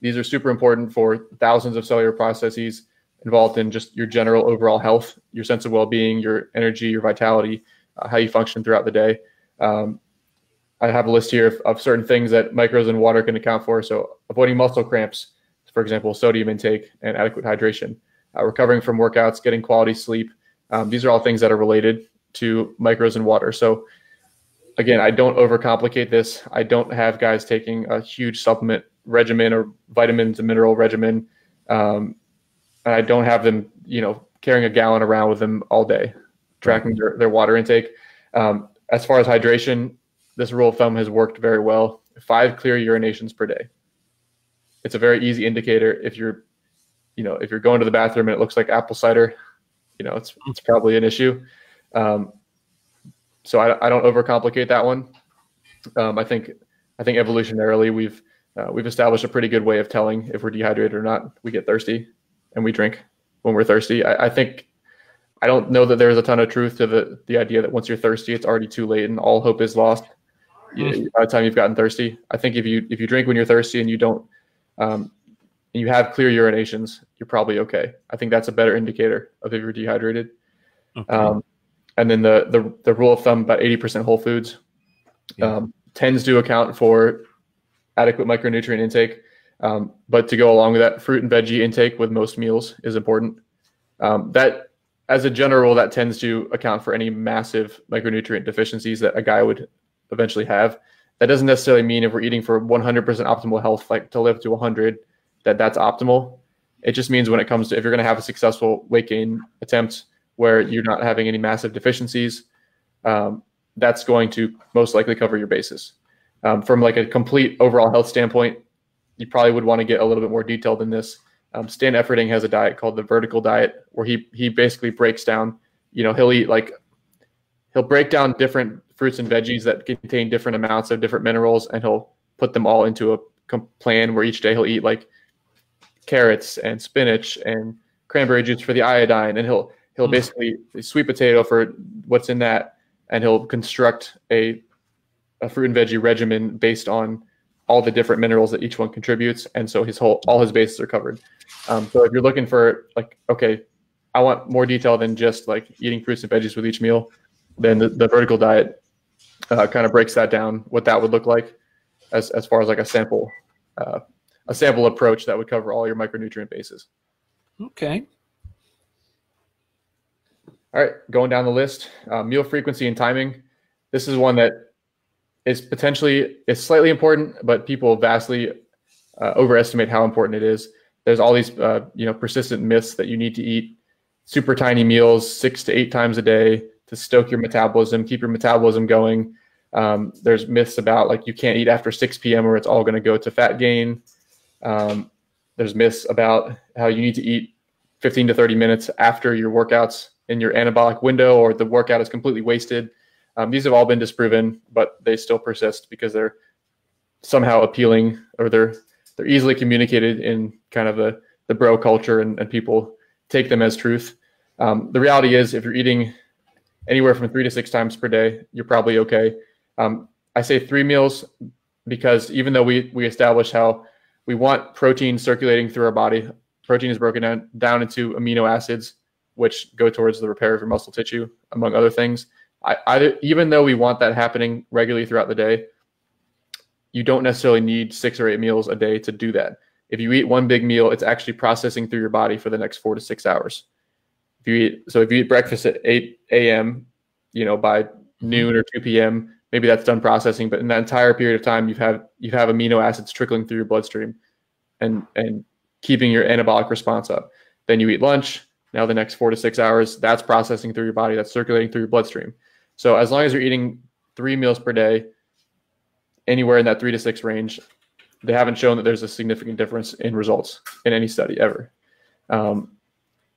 these are super important for thousands of cellular processes involved in just your general overall health, your sense of well-being, your energy, your vitality, uh, how you function throughout the day. Um, I have a list here of, of, certain things that micros and water can account for. So avoiding muscle cramps, for example, sodium intake and adequate hydration, uh, recovering from workouts, getting quality sleep. Um, these are all things that are related to micros and water. So again, I don't overcomplicate this. I don't have guys taking a huge supplement regimen or vitamins and mineral regimen. Um, and I don't have them, you know, carrying a gallon around with them all day, tracking their, their water intake. Um, as far as hydration, this rule of thumb has worked very well. Five clear urinations per day. It's a very easy indicator. If you're, you know, if you're going to the bathroom and it looks like apple cider, you know, it's it's probably an issue. Um, so I, I don't overcomplicate that one. Um, I think I think evolutionarily we've uh, we've established a pretty good way of telling if we're dehydrated or not. We get thirsty and we drink when we're thirsty. I, I think I don't know that there's a ton of truth to the the idea that once you're thirsty, it's already too late and all hope is lost. You, by the time you've gotten thirsty, I think if you if you drink when you're thirsty and you don't um, and you have clear urinations, you're probably okay. I think that's a better indicator of if you're dehydrated. Okay. Um, and then the the, the rule of thumb about 80% whole foods yeah. um, tends to account for adequate micronutrient intake. Um, but to go along with that, fruit and veggie intake with most meals is important. Um, that, as a general rule, that tends to account for any massive micronutrient deficiencies that a guy would eventually have. That doesn't necessarily mean if we're eating for 100% optimal health, like to live to 100, that that's optimal. It just means when it comes to if you're going to have a successful weight gain attempt, where you're not having any massive deficiencies, um, that's going to most likely cover your bases. Um, from like a complete overall health standpoint, you probably would want to get a little bit more detailed than this. Um, Stan Efferding has a diet called the vertical diet, where he he basically breaks down. You know, he'll eat like he'll break down different fruits and veggies that contain different amounts of different minerals, and he'll put them all into a plan where each day he'll eat like carrots and spinach and cranberry juice for the iodine, and he'll he'll mm. basically sweet potato for what's in that, and he'll construct a a fruit and veggie regimen based on all the different minerals that each one contributes, and so his whole all his bases are covered. Um, so if you're looking for like, okay, I want more detail than just like eating fruits and veggies with each meal, then the, the vertical diet uh, kind of breaks that down, what that would look like, as as far as like a sample, uh, a sample approach that would cover all your micronutrient bases. Okay. All right, going down the list, uh, meal frequency and timing. This is one that is potentially is slightly important, but people vastly uh, overestimate how important it is. There's all these uh, you know persistent myths that you need to eat super tiny meals six to eight times a day to stoke your metabolism, keep your metabolism going. Um, there's myths about like you can't eat after 6 p.m. or it's all going to go to fat gain. Um, there's myths about how you need to eat 15 to 30 minutes after your workouts in your anabolic window or the workout is completely wasted. Um, these have all been disproven, but they still persist because they're somehow appealing or they're they're easily communicated in kind of the the bro culture and, and people take them as truth. Um, the reality is, if you're eating anywhere from three to six times per day, you're probably okay. Um, I say three meals because even though we we establish how we want protein circulating through our body, protein is broken down, down into amino acids which go towards the repair of your muscle tissue, among other things. I, I even though we want that happening regularly throughout the day, you don't necessarily need six or eight meals a day to do that. If you eat one big meal, it's actually processing through your body for the next four to six hours. If you eat, so if you eat breakfast at 8 a.m., you know, by noon or 2 p.m., maybe that's done processing, but in that entire period of time, you've had, you have amino acids trickling through your bloodstream and, and keeping your anabolic response up. Then you eat lunch. Now the next four to six hours, that's processing through your body, that's circulating through your bloodstream. So as long as you're eating three meals per day, anywhere in that three to six range, they haven't shown that there's a significant difference in results in any study ever. Um,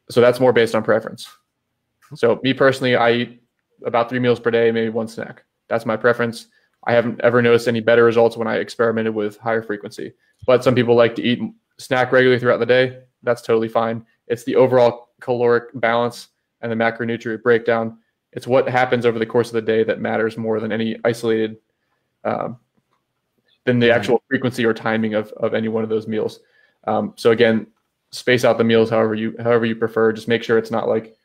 so that's more based on preference. So me personally, I eat about three meals per day, maybe one snack. That's my preference. I haven't ever noticed any better results when I experimented with higher frequency. But some people like to eat snack regularly throughout the day. That's totally fine. It's the overall caloric balance and the macronutrient breakdown. It's what happens over the course of the day that matters more than any isolated um, than the actual frequency or timing of, of any one of those meals. Um, so again, space out the meals however you however you prefer. Just make sure it's not like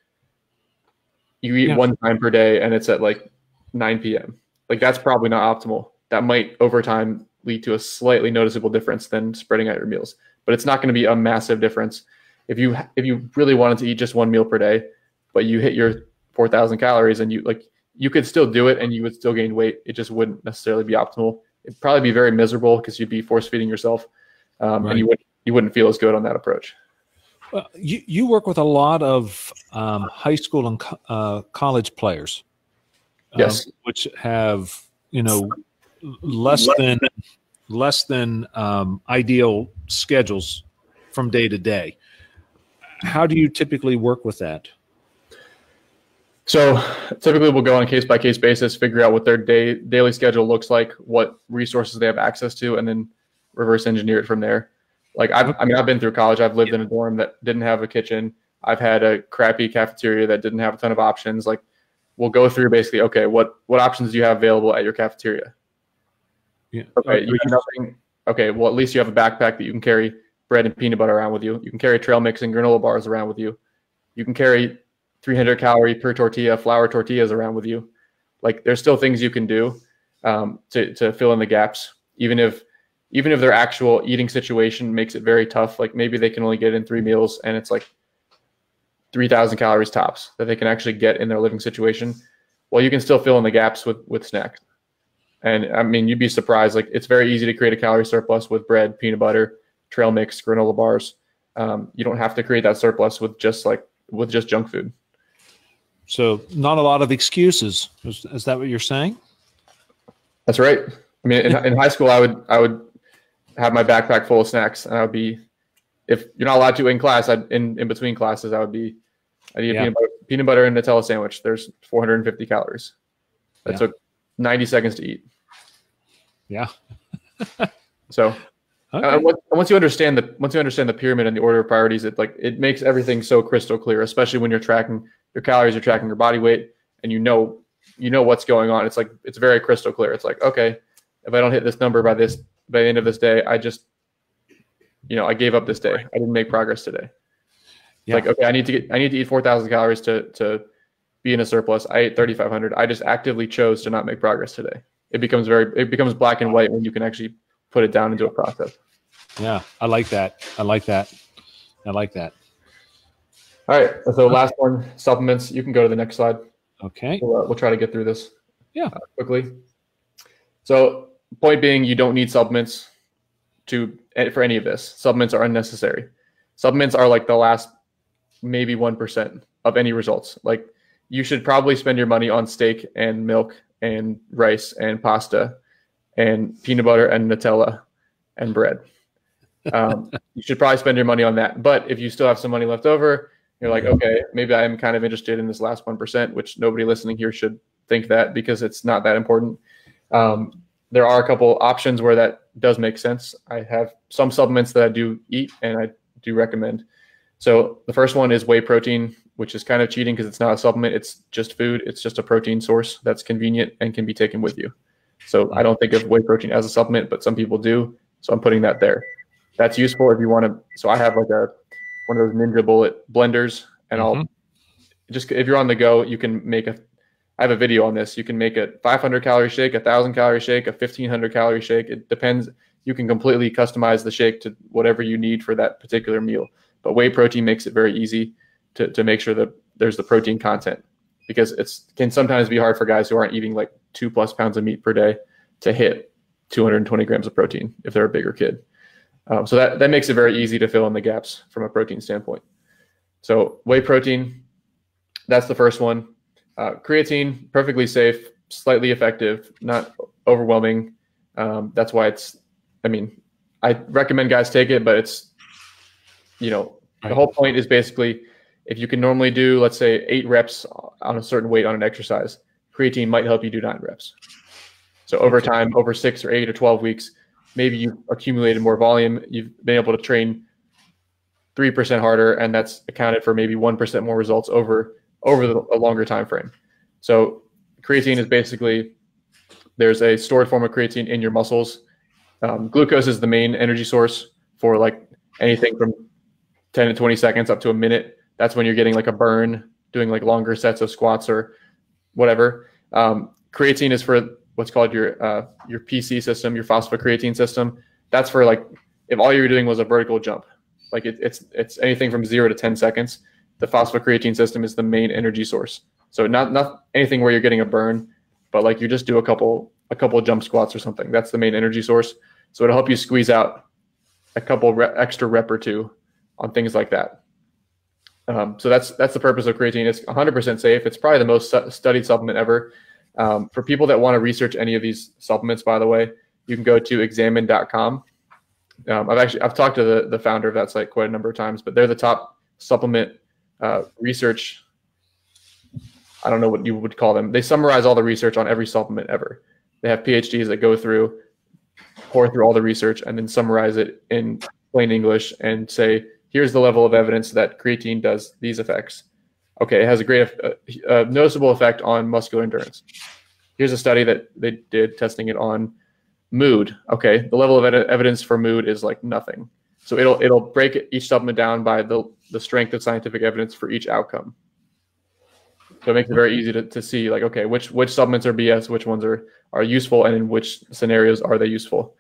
you eat yeah. one time per day and it's at like 9 p.m. Like that's probably not optimal. That might over time lead to a slightly noticeable difference than spreading out your meals, but it's not going to be a massive difference. If you if you really wanted to eat just one meal per day, but you hit your 4,000 calories and you like you could still do it and you would still gain weight. It just wouldn't necessarily be optimal it'd probably be very miserable because you'd be force feeding yourself, um, right. and you wouldn't you wouldn't feel as good on that approach. Well, you you work with a lot of um, high school and co- uh, college players, um, yes, which have you know less than less than um, ideal schedules from day to day. How do you typically work with that? So typically we'll go on a case by case basis, figure out what their day daily schedule looks like, what resources they have access to, and then reverse engineer it from there. Like I've, I mean, I've been through college. I've lived in a dorm that didn't have a kitchen. I've had a crappy cafeteria that didn't have a ton of options. Like we'll go through basically, okay, what what options do you have available at your cafeteria? Yeah. Okay, you have nothing. Okay, well at least you have a backpack that you can carry bread and peanut butter around with you. You can carry trail mix and granola bars around with you. You can carry 300 calorie per tortilla flour tortillas around with you. Like there's still things you can do um, to to fill in the gaps, even if even if their actual eating situation makes it very tough. Like maybe they can only get in three meals and it's like 3,000 calories tops that they can actually get in their living situation. Well, you can still fill in the gaps with with snacks. And I mean, you'd be surprised. Like it's very easy to create a calorie surplus with bread, peanut butter, trail mix, granola bars. Um, you don't have to create that surplus with just like with just junk food. So not a lot of excuses. Is, is that what you're saying? That's right. I mean, in, in high school, I would I would have my backpack full of snacks, and I would be, if you're not allowed to in class, I'd, in in between classes, I would be, I need yeah. peanut, butter, peanut butter and Nutella sandwich. There's 450 calories. That yeah. took 90 seconds to eat. Yeah. so Okay. Uh, once you understand the once you understand the pyramid and the order of priorities, it like it makes everything so crystal clear. Especially when you're tracking your calories, you're tracking your body weight, and you know you know what's going on. It's like it's very crystal clear. It's like okay, if I don't hit this number by this by the end of this day, I just you know I gave up this day. I didn't make progress today. Yeah. Like okay, I need to get I need to eat four thousand calories to to be in a surplus. I ate thirty five hundred. I just actively chose to not make progress today. It becomes very it becomes black and white when you can actually put it down into a process. Yeah, I like that. I like that. I like that. All right. So last one, supplements. You can go to the next slide. Okay. We'll, uh, we'll try to get through this. Yeah. Uh, quickly. So point being, you don't need supplements to eh, for any of this. Supplements are unnecessary. Supplements are like the last maybe one percent of any results. Like you should probably spend your money on steak and milk and rice and pasta and peanut butter and Nutella and bread. Um, you should probably spend your money on that. But if you still have some money left over, you're like, okay, maybe I'm kind of interested in this last 1%, which nobody listening here should think that because it's not that important. Um, there are a couple options where that does make sense. I have some supplements that I do eat and I do recommend. So the first one is whey protein, which is kind of cheating because it's not a supplement. It's just food. It's just a protein source that's convenient and can be taken with you. So I don't think of whey protein as a supplement, but some people do. So I'm putting that there. That's useful if you want to. So I have like a one of those Ninja Bullet blenders, and mm-hmm. I'll just if you're on the go, you can make a I have a video on this. You can make a 500 calorie shake, a thousand calorie shake, a 1500 calorie shake. It depends. You can completely customize the shake to whatever you need for that particular meal. But whey protein makes it very easy to, to make sure that there's the protein content because it's can sometimes be hard for guys who aren't eating like two plus pounds of meat per day to hit 220 grams of protein if they're a bigger kid. Um, so that, that makes it very easy to fill in the gaps from a protein standpoint. So whey protein, that's the first one. Uh, creatine, perfectly safe, slightly effective, not overwhelming. Um, that's why it's, I mean, I recommend guys take it, but it's, you know, the whole point is basically if you can normally do, let's say, eight reps on a certain weight on an exercise, creatine might help you do nine reps. So over time, over six or eight or 12 weeks, maybe you've accumulated more volume. You've been able to train 3% harder, and that's accounted for maybe 1% more results over over the, a longer time frame. So creatine is basically there's a stored form of creatine in your muscles. Um, glucose is the main energy source for like anything from 10 to 20 seconds up to a minute. That's when you're getting like a burn, doing like longer sets of squats or whatever. Um, creatine is for what's called your uh, your PC system, your phosphocreatine system. That's for like if all you're doing was a vertical jump, like it, it's it's anything from zero to 10 seconds the phosphocreatine system is the main energy source. So not not anything where you're getting a burn, but like you just do a couple a couple jump squats or something. That's the main energy source. So it'll help you squeeze out a couple extra rep or two on things like that. Um, so that's that's the purpose of creatine. It's 100% safe. It's probably the most studied supplement ever. Um, for people that want to research any of these supplements, by the way, you can go to examine.com. Um, I've actually I've talked to the the founder of that site quite a number of times, but they're the top supplement uh, research. I don't know what you would call them. They summarize all the research on every supplement ever. They have PhDs that go through, pour through all the research, and then summarize it in plain English and say, here's the level of evidence that creatine does these effects. Okay, it has a great, uh, uh, noticeable effect on muscular endurance. Here's a study that they did testing it on mood. Okay, the level of ed- evidence for mood is like nothing. So it'll it'll break each supplement down by the the strength of scientific evidence for each outcome. So it makes it very easy to, to see like okay which which supplements are BS, which ones are are useful, and in which scenarios are they useful.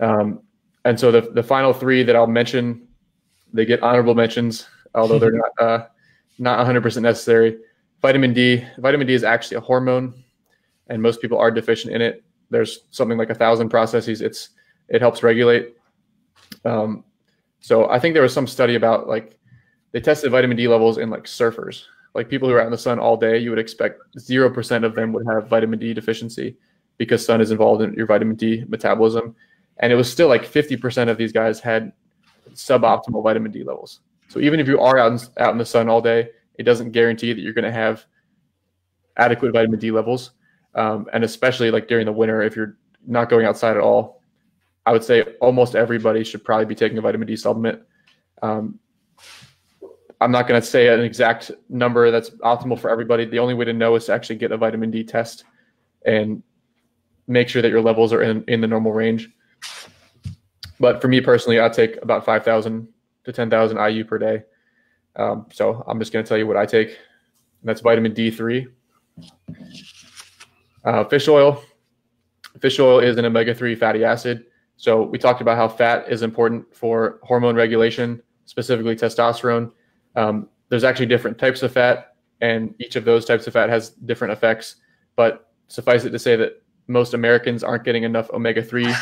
Um, and so the the final three that I'll mention, they get honorable mentions, although they're not uh, not 100% necessary. Vitamin D. Vitamin D is actually a hormone, and most people are deficient in it. There's something like a thousand processes. It's it helps regulate. Um, so I think there was some study about like they tested vitamin D levels in like surfers, like people who are out in the sun all day. You would expect zero percent of them would have vitamin D deficiency because sun is involved in your vitamin D metabolism, and it was still like fifty percent of these guys had suboptimal vitamin D levels. So even if you are out in, out in the sun all day, it doesn't guarantee that you're going to have adequate vitamin D levels, um, and especially like during the winter if you're not going outside at all I would say almost everybody should probably be taking a vitamin D supplement. Um, I'm not going to say an exact number that's optimal for everybody. The only way to know is to actually get a vitamin D test and make sure that your levels are in, in the normal range. But for me personally, I take about 5,000 to 10,000 IU per day. Um, so I'm just going to tell you what I take. And that's vitamin D3. Uh, fish oil. Fish oil is an omega 3 fatty acid. So we talked about how fat is important for hormone regulation, specifically testosterone. Um, there's actually different types of fat, and each of those types of fat has different effects. But suffice it to say that most Americans aren't getting enough omega 3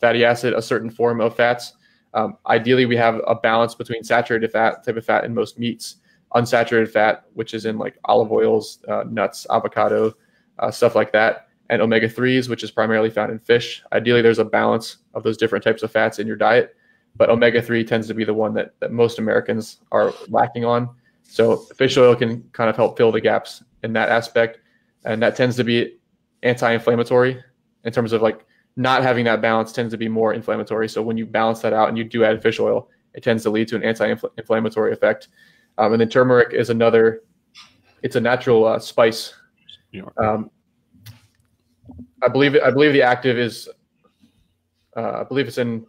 fatty acid, a certain form of fats. Um, ideally, we have a balance between saturated fat, type of fat in most meats, unsaturated fat, which is in like olive oils, uh, nuts, avocado, uh, stuff like that, and omega 3s, which is primarily found in fish. Ideally, there's a balance of those different types of fats in your diet, but omega 3 tends to be the one that, that most Americans are lacking on. So, fish oil can kind of help fill the gaps in that aspect. And that tends to be anti inflammatory in terms of like not having that balance tends to be more inflammatory. So, when you balance that out and you do add fish oil, it tends to lead to an anti inflammatory effect. Um, and then turmeric is another, it's a natural uh, spice. Um, I believe I believe the active is. Uh, I believe it's in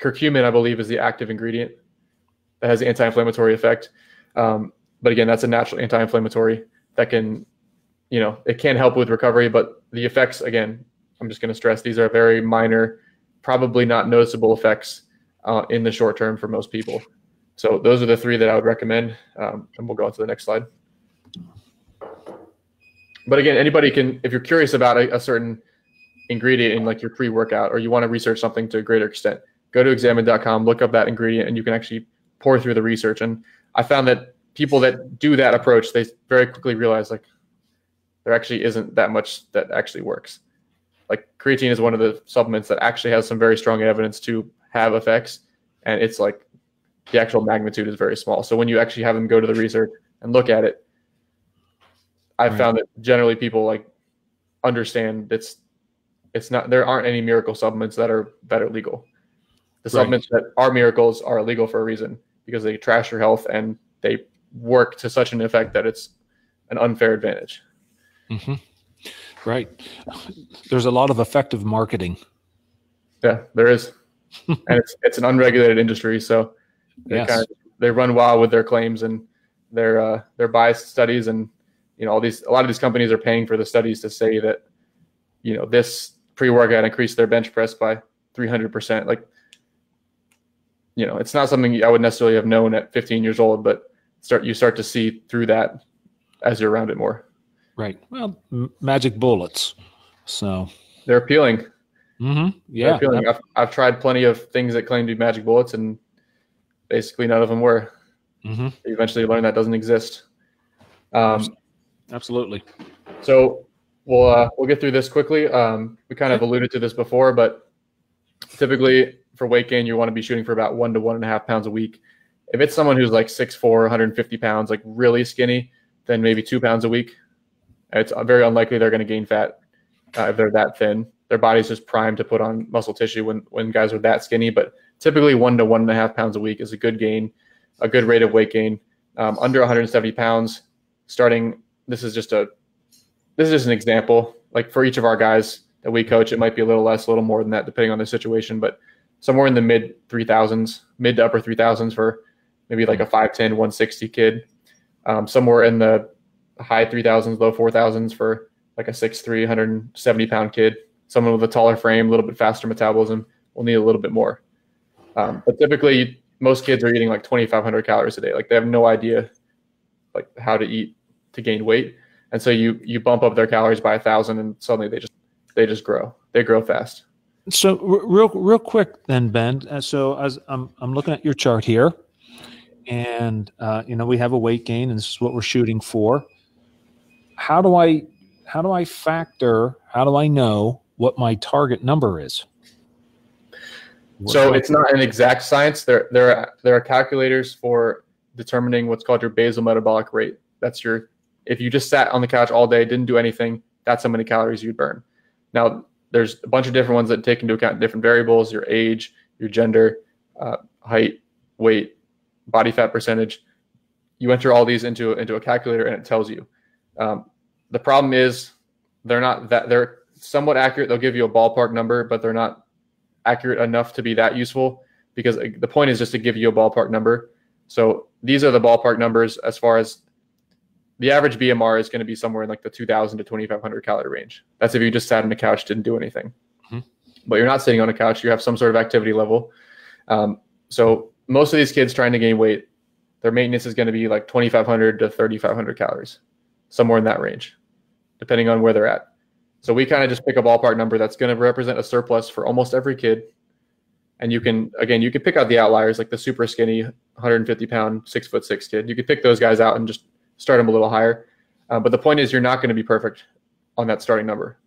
curcumin. I believe is the active ingredient that has anti-inflammatory effect. Um, but again, that's a natural anti-inflammatory that can you know, it can help with recovery, but the effects, again, I'm just going to stress these are very minor, probably not noticeable effects uh, in the short term for most people. So those are the three that I would recommend. Um, and we'll go on to the next slide. But again, anybody can, if you're curious about a, a certain ingredient in like your pre-workout or you want to research something to a greater extent, go to examine.com, look up that ingredient, and you can actually pore through the research. And I found that people that do that approach, they very quickly realize like there actually isn't that much that actually works. Like creatine is one of the supplements that actually has some very strong evidence to have effects, and it's like the actual magnitude is very small. So when you actually have them go to the research and look at it, I've right. found that generally people like understand it's it's not there aren't any miracle supplements that are that are legal. The right. supplements that are miracles are illegal for a reason because they trash your health and they work to such an effect that it's an unfair advantage. Mm-hmm. Right. There's a lot of effective marketing. Yeah, there is, and it's it's an unregulated industry, so they yes. kind of they run wild with their claims and their uh, their biased studies, and you know all these a lot of these companies are paying for the studies to say that you know this pre-workout increased their bench press by 300 percent. Like, you know, it's not something I would necessarily have known at 15 years old, but start you start to see through that as you're around it more. Right. Well, m- magic bullets. So they're appealing. Mm-hmm. Yeah. Appealing. I've, I've tried plenty of things that claim to be magic bullets, and basically none of them were. Mm-hmm. You eventually learn that doesn't exist. Um, Absolutely. So we'll uh, we'll get through this quickly. Um, we kind of alluded to this before, but typically for weight gain, you want to be shooting for about one to one and a half pounds a week. If it's someone who's like 6'4", 150 pounds, like really skinny, then maybe two pounds a week. It's very unlikely they're going to gain fat uh, if they're that thin. Their body's just primed to put on muscle tissue when when guys are that skinny. But typically, one to one and a half pounds a week is a good gain, a good rate of weight gain. Um, under 170 pounds, starting. This is just a this is just an example. Like for each of our guys that we coach, it might be a little less, a little more than that, depending on the situation. But somewhere in the mid 3000s, mid to upper 3000s for maybe like a 5'10, 160 kid. Um, somewhere in the high 3000s, low 4000s for like a 6'3", 170 pound kid. Someone with a taller frame, a little bit faster metabolism will need a little bit more. Um, but typically, most kids are eating like 2,500 calories a day. Like they have no idea like how to eat to gain weight, and so you you bump up their calories by a thousand, and suddenly they just they just grow. They grow fast. So real real quick then, Ben. Uh, so as I'm I'm looking at your chart here, and uh, you know we have a weight gain, and this is what we're shooting for how do I how do I factor? How do I know what my target number is? so it's not an exact science. There there are, there are calculators for determining what's called your basal metabolic rate. That's your if you just sat on the couch all day, didn't do anything, that's how many calories you'd burn. Now there's a bunch of different ones that take into account different variables, your age, your gender, uh, height, weight, body fat percentage. You enter all these into into a calculator and it tells you. Um, the problem is they're not that they're somewhat accurate. They'll give you a ballpark number, but they're not accurate enough to be that useful because the point is just to give you a ballpark number. So these are the ballpark numbers as far as the average BMR is going to be somewhere in like the 2000 to 2500 calorie range. That's if you just sat on a couch, didn't do anything. Mm-hmm. But you're not sitting on a couch, you have some sort of activity level. Um, so most of these kids trying to gain weight, their maintenance is going to be like 2500 to 3500 calories, somewhere in that range depending on where they're at. So we kind of just pick a ballpark number that's going to represent a surplus for almost every kid. And you can, again, you can pick out the outliers like the super skinny, 150 pound, six foot six kid. You could pick those guys out and just start them a little higher. Uh, but the point is, you're not going to be perfect on that starting number,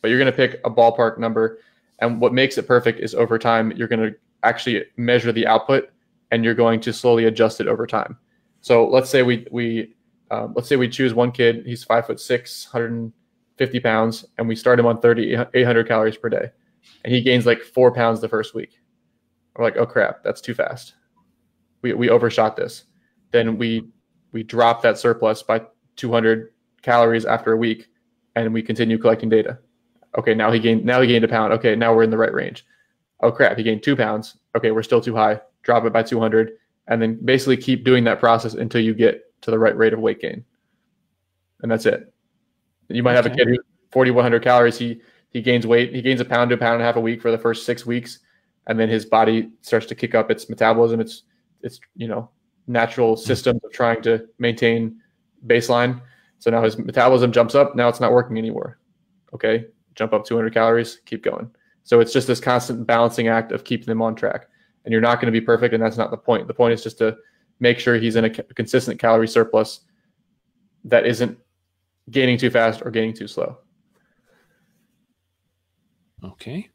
but you're going to pick a ballpark number. And what makes it perfect is over time, you're going to actually measure the output and you're going to slowly adjust it over time. So let's say we, we um, let's say we choose one kid, he's five foot six, 150 pounds, and we start him on 30, 800 calories per day, and he gains like four pounds the first week. We're like, oh crap, that's too fast. We, we overshot this. Then we we drop that surplus by 200 calories after a week, and we continue collecting data. Okay, now he gained now he gained a pound. Okay, now we're in the right range. Oh crap, he gained two pounds. Okay, we're still too high. Drop it by 200, and then basically keep doing that process until you get to the right rate of weight gain. And that's it. You might have a kid who's 4,100 calories. He he gains weight. He gains a pound to a pound and a half a week for the first six weeks, and then his body starts to kick up its metabolism. It's it's you know natural mm-hmm. system of trying to maintain baseline. So now his metabolism jumps up. Now it's not working anymore. Okay, jump up 200 calories, keep going. So it's just this constant balancing act of keeping them on track. And you're not going to be perfect, and that's not the point. The point is just to make sure he's in a consistent calorie surplus that isn't gaining too fast or gaining too slow. Okay.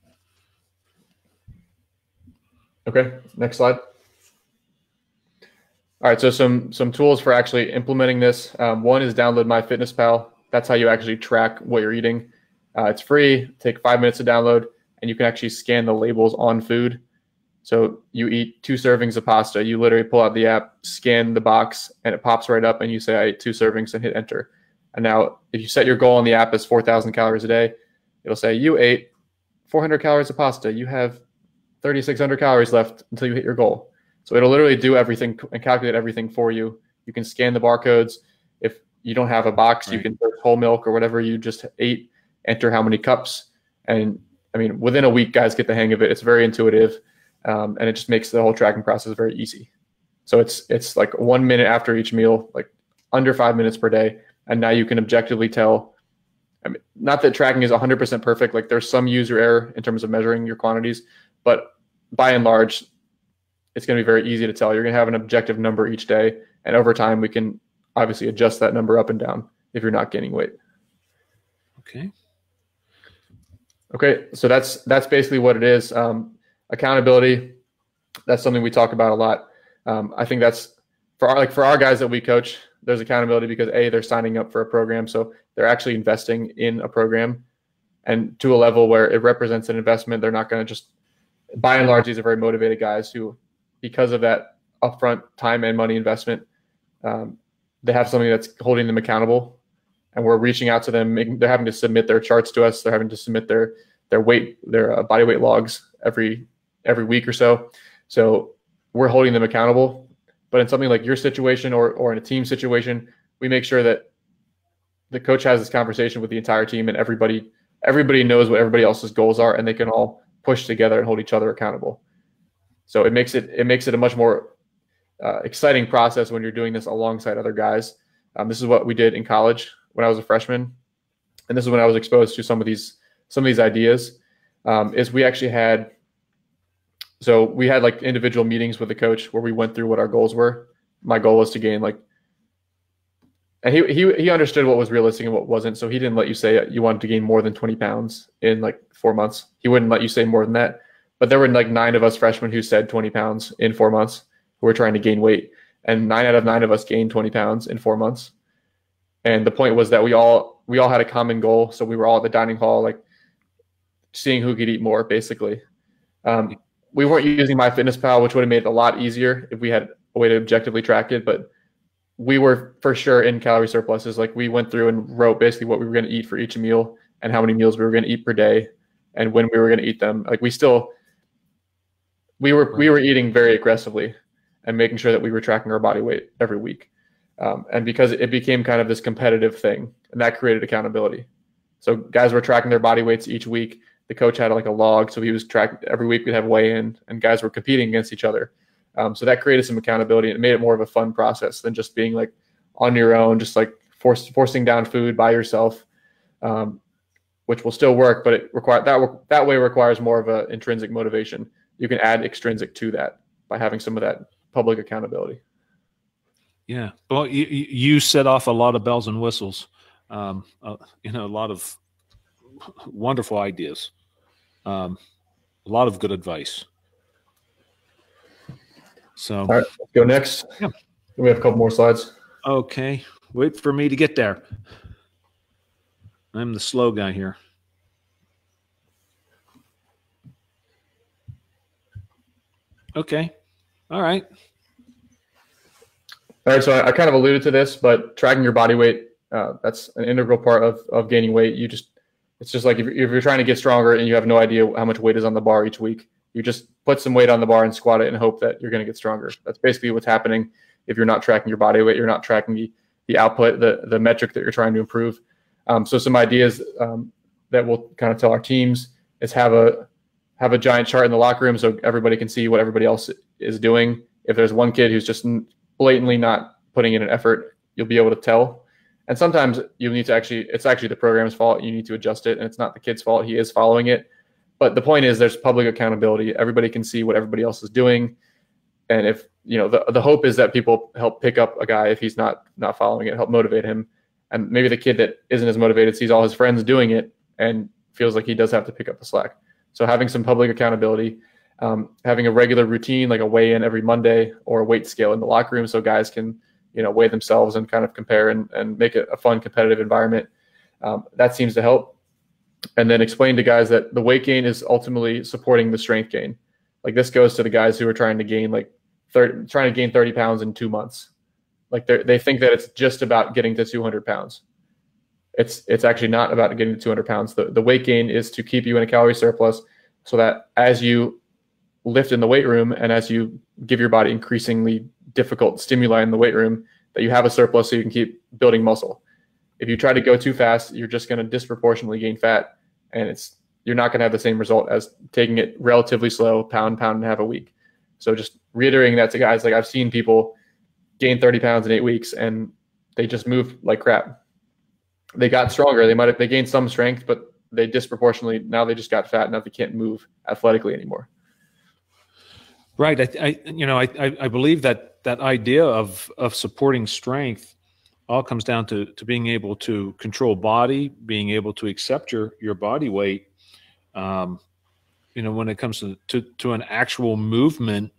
Okay, next slide. All right, so some some tools for actually implementing this. Um, one is download MyFitnessPal. That's how you actually track what you're eating. Uh, it's free. Take five minutes to download, and you can actually scan the labels on food. So you eat two servings of pasta. You literally pull out the app, scan the box, and it pops right up, and you say, "I ate two servings," and hit enter. And now, if you set your goal on the app as 4,000 calories a day, it'll say you ate 400 calories of pasta. You have 3,600 calories left until you hit your goal. So it'll literally do everything and calculate everything for you. You can scan the barcodes. If you don't have a box, right. you can search whole milk or whatever you just ate, enter how many cups. And I mean, within a week, guys get the hang of it. It's very intuitive. Um, and it just makes the whole tracking process very easy. So it's it's like one minute after each meal, like under five minutes per day, and now you can objectively tell. I mean, not that tracking is 100% perfect. Like there's some user error in terms of measuring your quantities, but by and large, it's going to be very easy to tell. You're going to have an objective number each day, and over time, we can obviously adjust that number up and down if you're not gaining weight. Okay. Okay, so that's that's basically what it is. Um, accountability. That's something we talk about a lot. Um, I think that's for our, like for our guys that we coach. There's accountability because a they're signing up for a program, so they're actually investing in a program, and to a level where it represents an investment. They're not going to just. By and large, these are very motivated guys who because of that upfront time and money investment, um, they have something that's holding them accountable, and we're reaching out to them. Making, they're having to submit their charts to us. They're having to submit their their weight, their uh, body weight logs every every week or so. So we're holding them accountable. But in something like your situation or or in a team situation, we make sure that the coach has this conversation with the entire team and everybody everybody knows what everybody else's goals are and they can all push together and hold each other accountable. So it makes it it makes it a much more uh, exciting process when you're doing this alongside other guys. Um, this is what we did in college when I was a freshman, and this is when I was exposed to some of these some of these ideas. Um, is we actually had so we had like individual meetings with the coach where we went through what our goals were. My goal was to gain like, and he he he understood what was realistic and what wasn't. So he didn't let you say you wanted to gain more than twenty pounds in like four months. He wouldn't let you say more than that. But there were like nine of us freshmen who said 20 pounds in four months who were trying to gain weight. And nine out of nine of us gained 20 pounds in four months. And the point was that we all we all had a common goal. So we were all at the dining hall, like seeing who could eat more, basically. Um, we weren't using MyFitnessPal, which would have made it a lot easier if we had a way to objectively track it. But we were for sure in calorie surpluses. Like we went through and wrote basically what we were going to eat for each meal and how many meals we were going to eat per day and when we were going to eat them. Like we still we were we were eating very aggressively and making sure that we were tracking our body weight every week. Um, and because it became kind of this competitive thing, and that created accountability. So guys were tracking their body weights each week. The coach had like a log, so he was tracking every week. We'd have weigh in, and guys were competing against each other. Um, so that created some accountability, and it made it more of a fun process than just being like on your own, just like force, forcing down food by yourself, um, which will still work, but it require that that way requires more of a intrinsic motivation you can add extrinsic to that by having some of that public accountability. Yeah, well, you, you set off a lot of bells and whistles. Um, uh, you know, a lot of wonderful ideas, um, a lot of good advice. So, all right, go next. Yeah. We have a couple more slides. Okay, wait for me to get there. I'm the slow guy here. Okay. All right. All right. So I, I kind of alluded to this, but tracking your body weight, uh, that's an integral part of, of gaining weight. You just, it's just like if, if you're trying to get stronger and you have no idea how much weight is on the bar each week, you just put some weight on the bar and squat it and hope that you're going to get stronger. That's basically what's happening if you're not tracking your body weight, you're not tracking the, the output, the, the metric that you're trying to improve. Um, so some ideas um, that we'll kind of tell our teams is have a have a giant chart in the locker room so everybody can see what everybody else is doing. If there's one kid who's just blatantly not putting in an effort, you'll be able to tell. And sometimes you need to actually, it's actually the program's fault. You need to adjust it, and it's not the kid's fault. He is following it. But the point is, there's public accountability. Everybody can see what everybody else is doing. And if, you know, the, the hope is that people help pick up a guy if he's not not following it, help motivate him. And maybe the kid that isn't as motivated sees all his friends doing it and feels like he does have to pick up the slack. So having some public accountability, um, having a regular routine like a weigh in every Monday or a weight scale in the locker room so guys can you know weigh themselves and kind of compare and, and make it a fun competitive environment. Um, that seems to help. And then explain to guys that the weight gain is ultimately supporting the strength gain. Like this goes to the guys who are trying to gain like 30, trying to gain 30 pounds in two months. Like they they think that it's just about getting to 200 pounds. It's it's actually not about getting to 200 pounds. The the weight gain is to keep you in a calorie surplus, so that as you lift in the weight room and as you give your body increasingly difficult stimuli in the weight room, that you have a surplus so you can keep building muscle. If you try to go too fast, you're just going to disproportionately gain fat, and it's you're not going to have the same result as taking it relatively slow, pound, pound and a half a week. So just reiterating that to guys, like I've seen people gain 30 pounds in eight weeks and they just move like crap they got stronger. They might have they gained some strength, but they disproportionately now they just got fat enough they can't move athletically anymore. Right. I, I you know I, I believe that that idea of of supporting strength all comes down to to being able to control body, being able to accept your your body weight. Um, you know, when it comes to, to to an actual movement,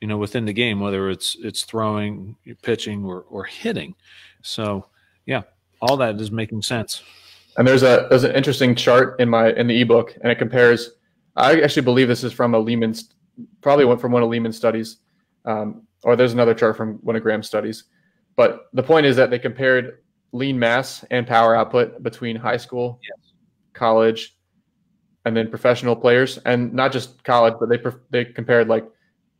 you know, within the game, whether it's it's throwing, pitching, or or hitting. So, yeah, all that is making sense. And there's a there's an interesting chart in my in the ebook, and it compares. I actually believe this is from a Leeman, probably went from one of Leeman's studies, um, or there's another chart from one of Graham's studies. But the point is that they compared lean mass and power output between high school, yes. college, and then professional players, and not just college, but they they compared like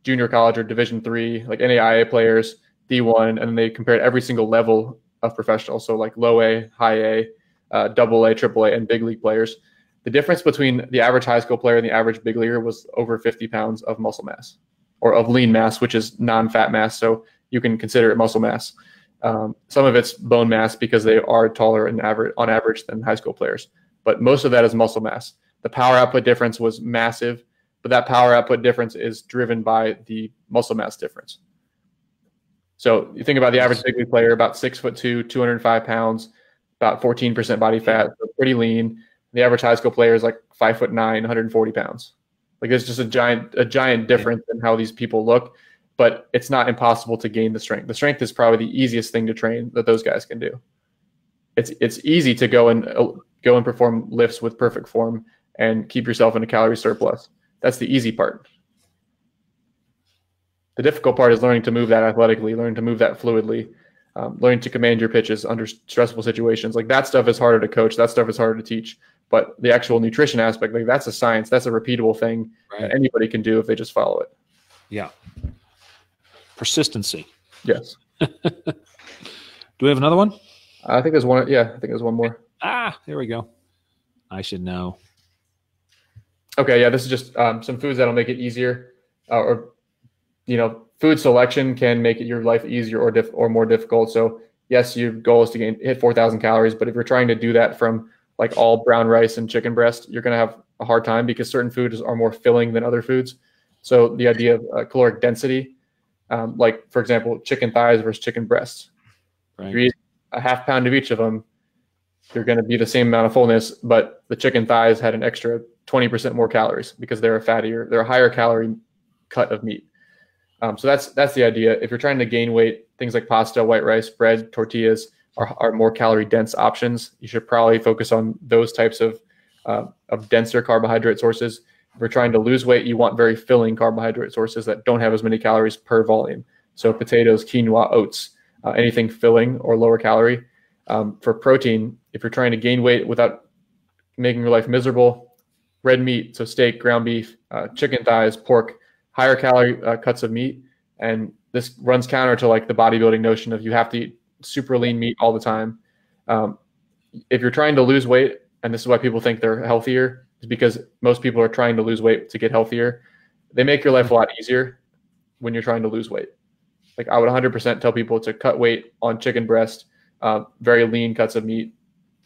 junior college or Division three, like NAIA players, D one, and then they compared every single level of professionals, so like low A, high A, uh, double A, triple A, and big league players. The difference between the average high school player and the average big leaguer was over 50 pounds of muscle mass or of lean mass, which is non-fat mass. So you can consider it muscle mass. Um, some of it's bone mass because they are taller and average on average than high school players, but most of that is muscle mass. The power output difference was massive, but that power output difference is driven by the muscle mass difference. So you think about the average big league player, about six foot two, 205 pounds, about 14% body fat, so pretty lean. The average high school player is like five foot nine, 140 pounds. Like there's just a giant, a giant difference in how these people look, but it's not impossible to gain the strength. The strength is probably the easiest thing to train that those guys can do. It's it's easy to go and uh, go and perform lifts with perfect form and keep yourself in a calorie surplus. That's the easy part. The difficult part is learning to move that athletically, learning to move that fluidly, um, learning to command your pitches under stressful situations. Like that stuff is harder to coach. That stuff is harder to teach. But the actual nutrition aspect, like that's a science. That's a repeatable thing right. that anybody can do if they just follow it. Yeah. Persistency. Yes. do we have another one? I think there's one. Yeah, I think there's one more. Ah, there we go. I should know. Okay, yeah, this is just um, some foods that'll make it easier uh, or you know, food selection can make your life easier or diff- or more difficult. So yes, your goal is to gain hit 4,000 calories, but if you're trying to do that from like all brown rice and chicken breast, you're going to have a hard time because certain foods are more filling than other foods. So the idea of uh, caloric density, um, like for example, chicken thighs versus chicken breasts, right. you eat a half pound of each of them, you're going to be the same amount of fullness, but the chicken thighs had an extra 20% more calories because they're a fattier, they're a higher calorie cut of meat. Um, so that's that's the idea. If you're trying to gain weight, things like pasta, white rice, bread, tortillas are, are more calorie dense options. You should probably focus on those types of uh, of denser carbohydrate sources. If you're trying to lose weight, you want very filling carbohydrate sources that don't have as many calories per volume. So potatoes, quinoa, oats, uh, anything filling or lower calorie. Um, for protein, if you're trying to gain weight without making your life miserable, red meat, so steak, ground beef, uh, chicken thighs, pork higher calorie uh, cuts of meat. And this runs counter to like the bodybuilding notion of you have to eat super lean meat all the time. Um, if you're trying to lose weight, and this is why people think they're healthier, is because most people are trying to lose weight to get healthier. They make your life a lot easier when you're trying to lose weight. Like I would 100% tell people to cut weight on chicken breast, uh, very lean cuts of meat,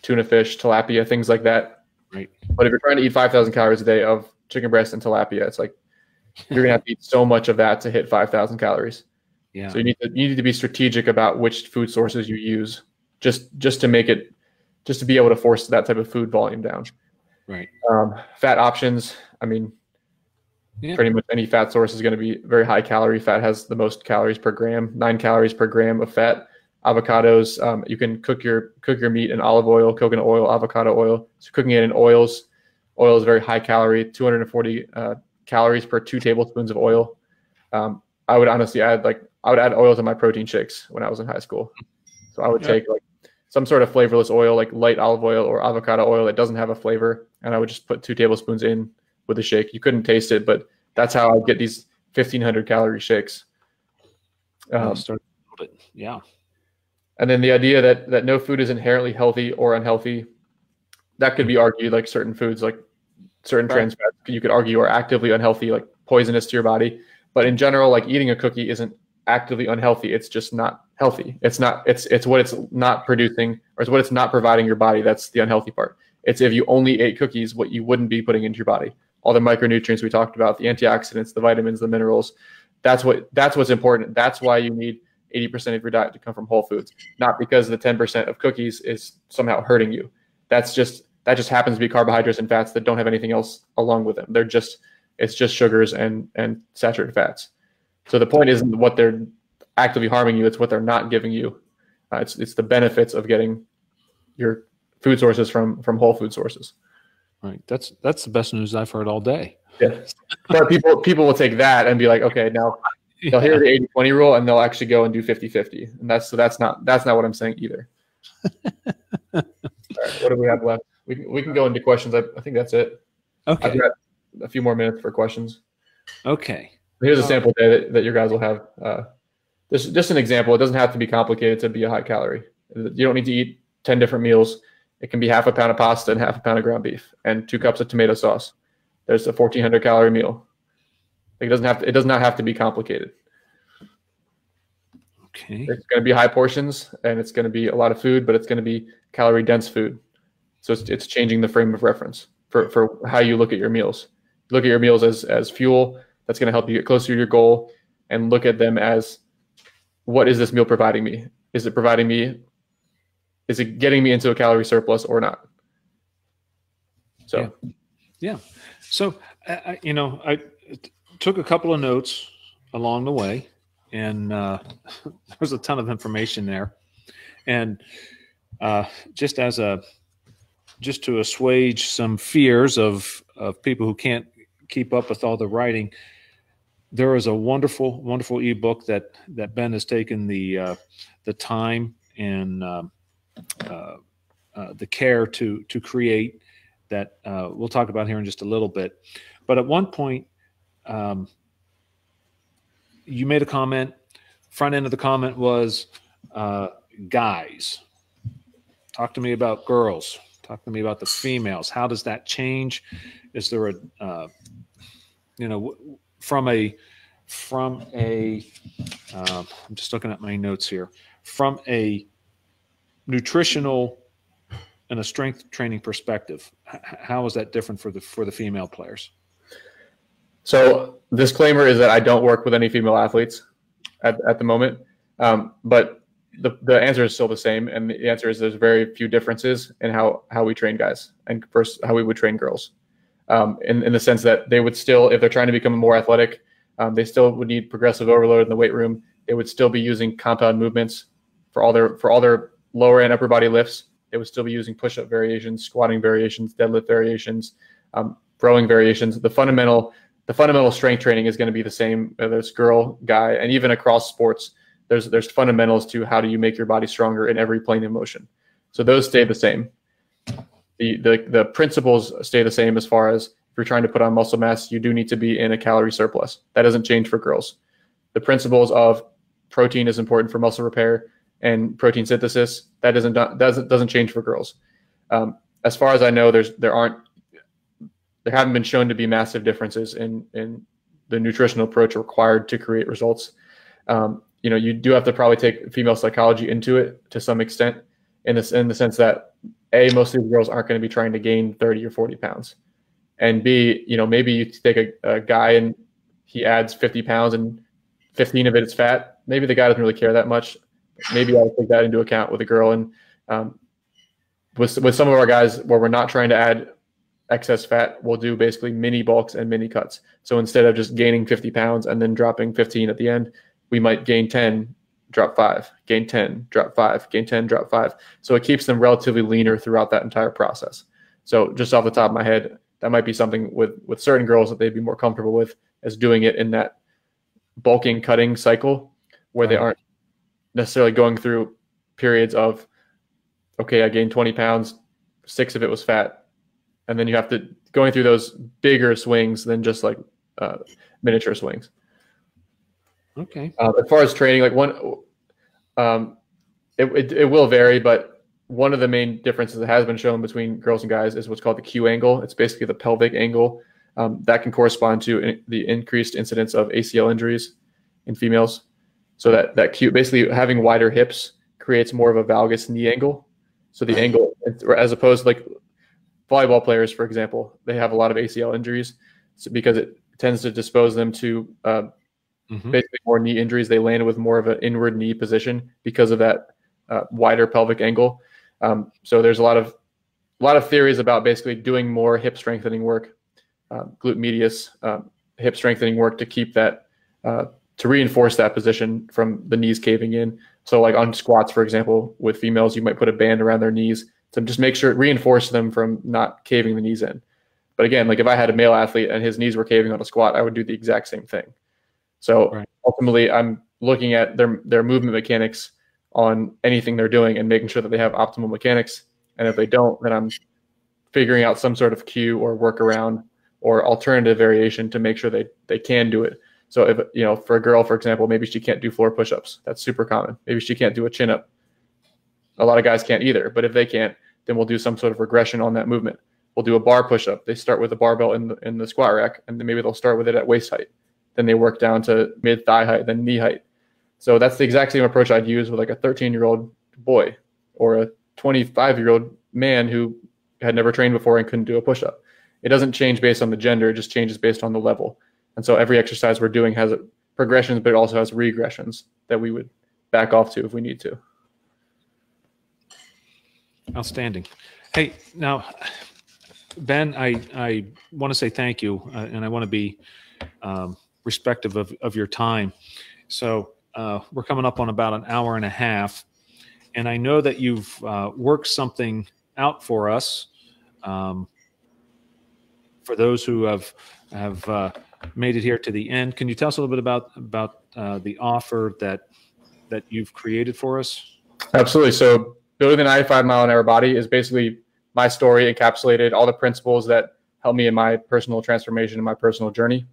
tuna fish, tilapia, things like that. Right. But if you're trying to eat 5,000 calories a day of chicken breast and tilapia, it's like you're gonna have to eat so much of that to hit 5,000 calories. Yeah. So you need to you need to be strategic about which food sources you use, just just to make it, just to be able to force that type of food volume down. Right. Um, fat options. I mean, Yeah. pretty much any fat source is going to be very high calorie. Fat has the most calories per gram, nine calories per gram of fat. Avocados. Um, you can cook your cook your meat in olive oil, coconut oil, avocado oil. So cooking it in oils. Oil is very high calorie, 240 uh, calories per two tablespoons of oil. Um, I would honestly add like I would add oil to my protein shakes when I was in high school. So I would Yeah. take like some sort of flavorless oil, like light olive oil or avocado oil that doesn't have a flavor, and I would just put two tablespoons in with the shake. You couldn't taste it, but that's how I get these 1500 calorie shakes. Um, a. Yeah. and then the idea that that no food is inherently healthy or unhealthy, that could be argued like certain foods, like certain Right. trans fats, you could argue are actively unhealthy, like poisonous to your body. But in general, like eating a cookie isn't actively unhealthy. It's just not healthy. It's not. It's it's what it's not producing, or it's what it's not providing your body. That's the unhealthy part. It's if you only ate cookies, what you wouldn't be putting into your body. All the micronutrients we talked about, the antioxidants, the vitamins, the minerals. That's what that's what's important. That's why you need 80% of your diet to come from whole foods, not because the 10% of cookies is somehow hurting you. That's just that just happens to be carbohydrates and fats that don't have anything else along with them. They're just it's just sugars and and saturated fats. So the point isn't what they're actively harming you; it's what they're not giving you. Uh, it's it's the benefits of getting your food sources from from whole food sources. Right. That's that's the best news I've heard all day. Yeah. But people people will take that and be like, okay, now they'll hear the 80 20 rule and they'll actually go and do 50 50. And that's so that's not that's not what I'm saying either. All right, what do we have left? We can, we can go into questions. I, I think that's it. I've Okay. got a few more minutes for questions. Okay. Here's a Uh, sample day that, that your guys will have. Uh, this just an example. It doesn't have to be complicated to be a high calorie. You don't need to eat 10 different meals. It can be half a pound of pasta and half a pound of ground beef and two cups of tomato sauce. There's a 1400 calorie meal. It doesn't have to, it does not have to be complicated. Okay. It's going to be high portions and it's going to be a lot of food, but it's going to be calorie dense food. So it's, it's changing the frame of reference for, for how you look at your meals. Look at your meals as, as fuel that's going to help you get closer to your goal and look at them as what is this meal providing me? Is it providing me, is it getting me into a calorie surplus or not? So, yeah. So, I, you know, I took a couple of notes along the way, and uh, there's a ton of information there. And uh, just as a, just to assuage some fears of of people who can't keep up with all the writing, there is a wonderful, wonderful ebook that that Ben has taken the uh, the time and um uh, uh, the care to to create that uh, we'll talk about here in just a little bit. But at one point, um, you made a comment. Front end of the comment was uh, guys. Talk to me about girls. Talk to me about the females. How does that change? Is there a, uh, you know, from a, from a, uh, I'm just looking at my notes here. From a nutritional and a strength training perspective, how is that different for the for the female players? So disclaimer is that I don't work with any female athletes at, at the moment, um, but the, the answer is still the same. And the answer is there's very few differences in how, how we train guys and first how we would train girls um, in, in the sense that they would still, if they're trying to become more athletic, um, they still would need progressive overload in the weight room. They would still be using compound movements for all their, for all their lower and upper body lifts. They would still be using push-up variations, squatting variations, deadlift variations, um, rowing variations. The fundamental the fundamental strength training is going to be the same whether it's girl guy and even across sports there's there's fundamentals to how do you make your body stronger in every plane of motion. So those stay the same. The the, the principles stay the same as far as if you're trying to put on muscle mass you do need to be in a calorie surplus. That doesn't change for girls. The principles of protein is important for muscle repair and protein synthesis. That doesn't doesn't doesn't change for girls. Um, as far as I know, there's there aren't there haven't been shown to be massive differences in in the nutritional approach required to create results. Um, you know, you do have to probably take female psychology into it to some extent, in this in the sense that a most of these girls aren't going to be trying to gain 30 or 40 pounds, and b you know maybe you take a, a guy and he adds 50 pounds and 15 of it is fat. Maybe the guy doesn't really care that much. Maybe I'll take that into account with a girl and um, with with some of our guys where we're not trying to add excess fat, we'll do basically mini bulks and mini cuts. So instead of just gaining 50 pounds and then dropping 15 at the end, we might gain 10, drop five, gain 10, drop five, gain 10, drop five. So it keeps them relatively leaner throughout that entire process. So just off the top of my head, that might be something with with certain girls that they'd be more comfortable with as doing it in that bulking cutting cycle where they aren't necessarily going through periods of okay, I gained 20 pounds, six of it was fat. And then you have to going through those bigger swings than just like uh, miniature swings. Okay. Uh, as far as training, like one, um, it, it, it will vary, but one of the main differences that has been shown between girls and guys is what's called the Q angle. It's basically the pelvic angle um, that can correspond to in, the increased incidence of ACL injuries in females. So that that Q, basically having wider hips creates more of a valgus knee angle, so the angle, as opposed to like volleyball players, for example, they have a lot of ACL injuries because it tends to dispose them to uh, mm-hmm. basically more knee injuries. They land with more of an inward knee position because of that uh, wider pelvic angle. Um, so there's a lot of a lot of theories about basically doing more hip strengthening work, uh, glute medius, um, hip strengthening work to keep that uh, to reinforce that position from the knees caving in. So like on squats, for example, with females, you might put a band around their knees to just make sure it reinforce them from not caving the knees in. But again, like if I had a male athlete and his knees were caving on a squat, I would do the exact same thing. So right. ultimately, I'm looking at their their movement mechanics on anything they're doing and making sure that they have optimal mechanics. And if they don't, then I'm figuring out some sort of cue or workaround or alternative variation to make sure they they can do it so if you know, for a girl, for example, maybe she can't do floor push-ups. That's super common. Maybe she can't do a chin-up. A lot of guys can't either. But if they can't, then we'll do some sort of regression on that movement. We'll do a bar push-up. They start with a barbell in the in the squat rack, and then maybe they'll start with it at waist height. Then they work down to mid thigh height, then knee height. So that's the exact same approach I'd use with like a 13-year-old boy or a 25-year-old man who had never trained before and couldn't do a push-up. It doesn't change based on the gender; it just changes based on the level. And so every exercise we're doing has progressions, but it also has regressions that we would back off to if we need to. Outstanding. Hey, now, Ben, I, I want to say thank you, uh, and I want to be um, respectful of, of your time. So uh, we're coming up on about an hour and a half, and I know that you've uh, worked something out for us. Um, for those who have have uh, made it here to the end. Can you tell us a little bit about about uh, the offer that that you've created for us? Absolutely. So building the 95 mile an hour body is basically my story encapsulated all the principles that helped me in my personal transformation and my personal journey.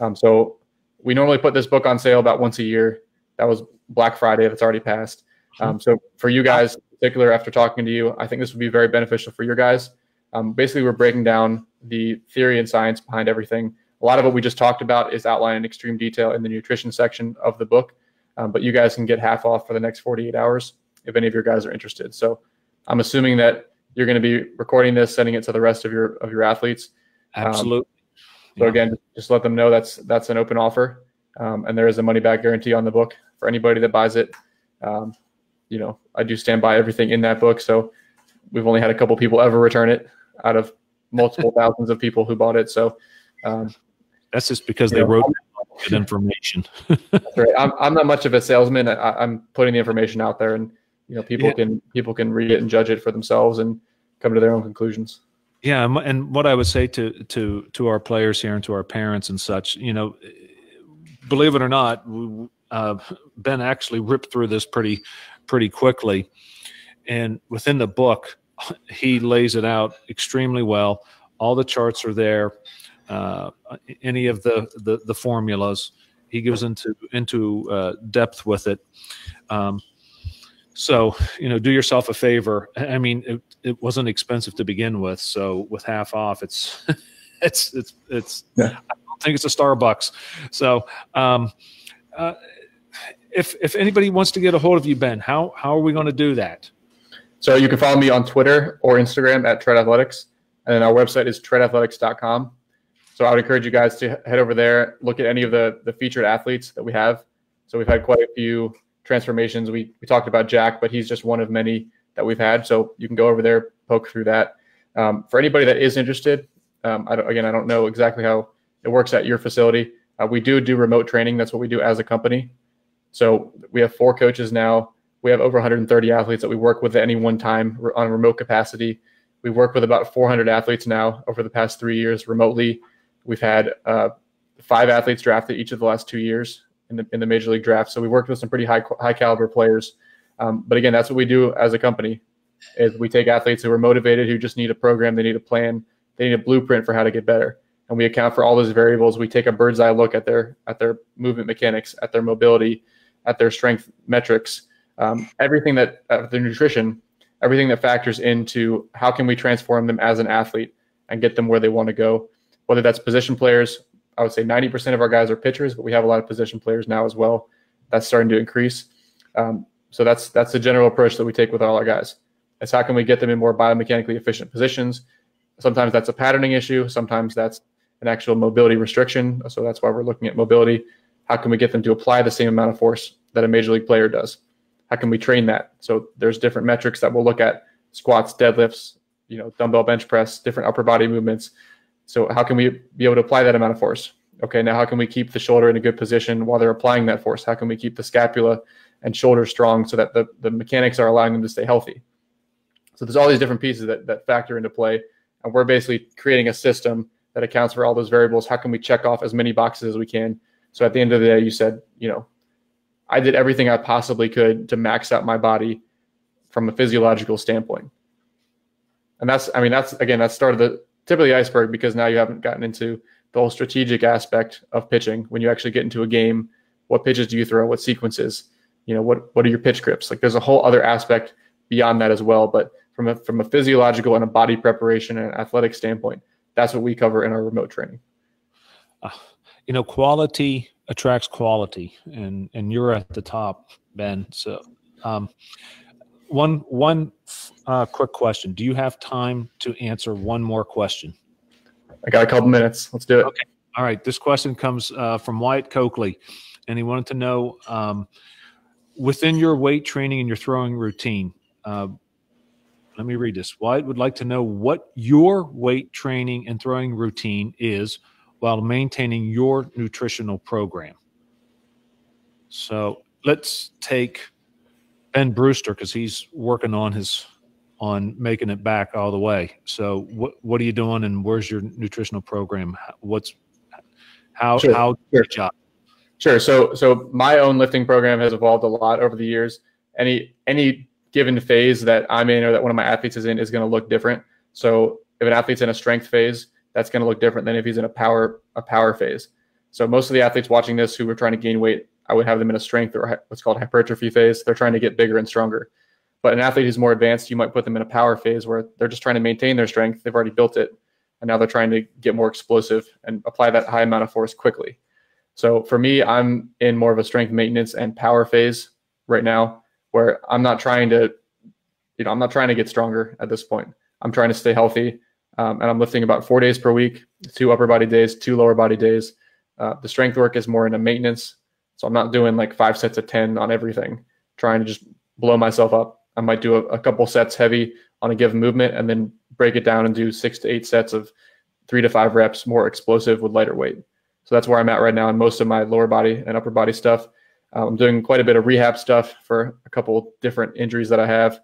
Um, so we normally put this book on sale about once a year. That was Black Friday. That's already passed. Um, so for you guys, in particular, after talking to you, I think this would be very beneficial for your guys. Um, basically, we're breaking down the theory and science behind everything a lot of what we just talked about is outlined in extreme detail in the nutrition section of the book. Um, but you guys can get half off for the next 48 hours if any of your guys are interested. So I'm assuming that you're going to be recording this, sending it to the rest of your of your athletes. Absolutely. So yeah. again, just let them know that's that's an open offer, um, and there is a money back guarantee on the book for anybody that buys it. Um, you know, I do stand by everything in that book. So we've only had a couple people ever return it out of multiple thousands of people who bought it. So um, that's just because they know, wrote good information. that's right. I'm, I'm not much of a salesman. I, am putting the information out there, and you know, people yeah. can people can read it and judge it for themselves and come to their own conclusions. Yeah, and what I would say to to to our players here and to our parents and such, you know, believe it or not, uh, Ben actually ripped through this pretty pretty quickly, and within the book, he lays it out extremely well. All the charts are there uh, any of the, the, the formulas. He goes into into uh, depth with it. Um, So, you know, do yourself a favor. I mean, it, it wasn't expensive to begin with. So with half off, it's, it's, it's, it's, yeah. I don't think it's a Starbucks. So, um, uh, if, if anybody wants to get a hold of you, Ben, how, how are we going to do that? So you can follow me on Twitter or Instagram at Tread Athletics. And then our website is treadathletics.com. So I would encourage you guys to head over there, look at any of the, the featured athletes that we have. So we've had quite a few transformations. We, we talked about Jack, but he's just one of many that we've had. So you can go over there, poke through that. Um, for anybody that is interested, um, I again, I don't know exactly how it works at your facility. Uh, we do do remote training. That's what we do as a company. So we have four coaches now. We have over 130 athletes that we work with at any one time on remote capacity. We work with about 400 athletes now over the past three years remotely. We've had uh, five athletes drafted each of the last two years in the in the major league draft. So we worked with some pretty high high caliber players. Um, but again, that's what we do as a company. Is we take athletes who are motivated, who just need a program, they need a plan, they need a blueprint for how to get better, and we account for all those variables. We take a bird's eye look at their at their movement mechanics, at their mobility, at their strength metrics, um, everything that uh, their nutrition, everything that factors into how can we transform them as an athlete and get them where they want to go. Whether that's position players, I would say 90% of our guys are pitchers, but we have a lot of position players now as well. That's starting to increase. Um, so that's that's the general approach that we take with all our guys. Is how can we get them in more biomechanically efficient positions? Sometimes that's a patterning issue. Sometimes that's an actual mobility restriction. So that's why we're looking at mobility. How can we get them to apply the same amount of force that a major league player does? How can we train that? So there's different metrics that we'll look at: squats, deadlifts, you know, dumbbell bench press, different upper body movements. So how can we be able to apply that amount of force? Okay, now how can we keep the shoulder in a good position while they're applying that force? How can we keep the scapula and shoulder strong so that the, the mechanics are allowing them to stay healthy? So there's all these different pieces that, that factor into play. And we're basically creating a system that accounts for all those variables. How can we check off as many boxes as we can? So at the end of the day, you said, you know, I did everything I possibly could to max out my body from a physiological standpoint. And that's, I mean, that's again, that started the tip of the iceberg because now you haven't gotten into the whole strategic aspect of pitching. When you actually get into a game, what pitches do you throw? What sequences? You know, what what are your pitch grips? Like there's a whole other aspect beyond that as well. But from a from a physiological and a body preparation and athletic standpoint, that's what we cover in our remote training. Uh, you know, quality attracts quality, and and you're at the top, Ben. So, um, one one uh, quick question: Do you have time to answer one more question? I got a couple minutes. Let's do it. Okay. All right. This question comes uh, from Wyatt Coakley, and he wanted to know um, within your weight training and your throwing routine. Uh, let me read this. Wyatt would like to know what your weight training and throwing routine is while maintaining your nutritional program. So let's take Ben Brewster because he's working on his on making it back all the way. So what what are you doing, and where's your nutritional program? What's how sure. how sure. job? Sure. So so my own lifting program has evolved a lot over the years. Any any given phase that I'm in or that one of my athletes is in is going to look different. So if an athlete's in a strength phase, that's going to look different than if he's in a power a power phase. So most of the athletes watching this who are trying to gain weight, I would have them in a strength or what's called hypertrophy phase. They're trying to get bigger and stronger. But an athlete who's more advanced, you might put them in a power phase where they're just trying to maintain their strength. They've already built it. And now they're trying to get more explosive and apply that high amount of force quickly. So for me, I'm in more of a strength maintenance and power phase right now where I'm not trying to, you know, I'm not trying to get stronger at this point. I'm trying to stay healthy. Um, and I'm lifting about four days per week, two upper body days, two lower body days. Uh, the strength work is more in a maintenance. So I'm not doing like five sets of 10 on everything, trying to just blow myself up. I might do a, a couple sets heavy on a given movement and then break it down and do six to eight sets of three to five reps, more explosive with lighter weight. So that's where I'm at right now in most of my lower body and upper body stuff. Uh, I'm doing quite a bit of rehab stuff for a couple different injuries that I have,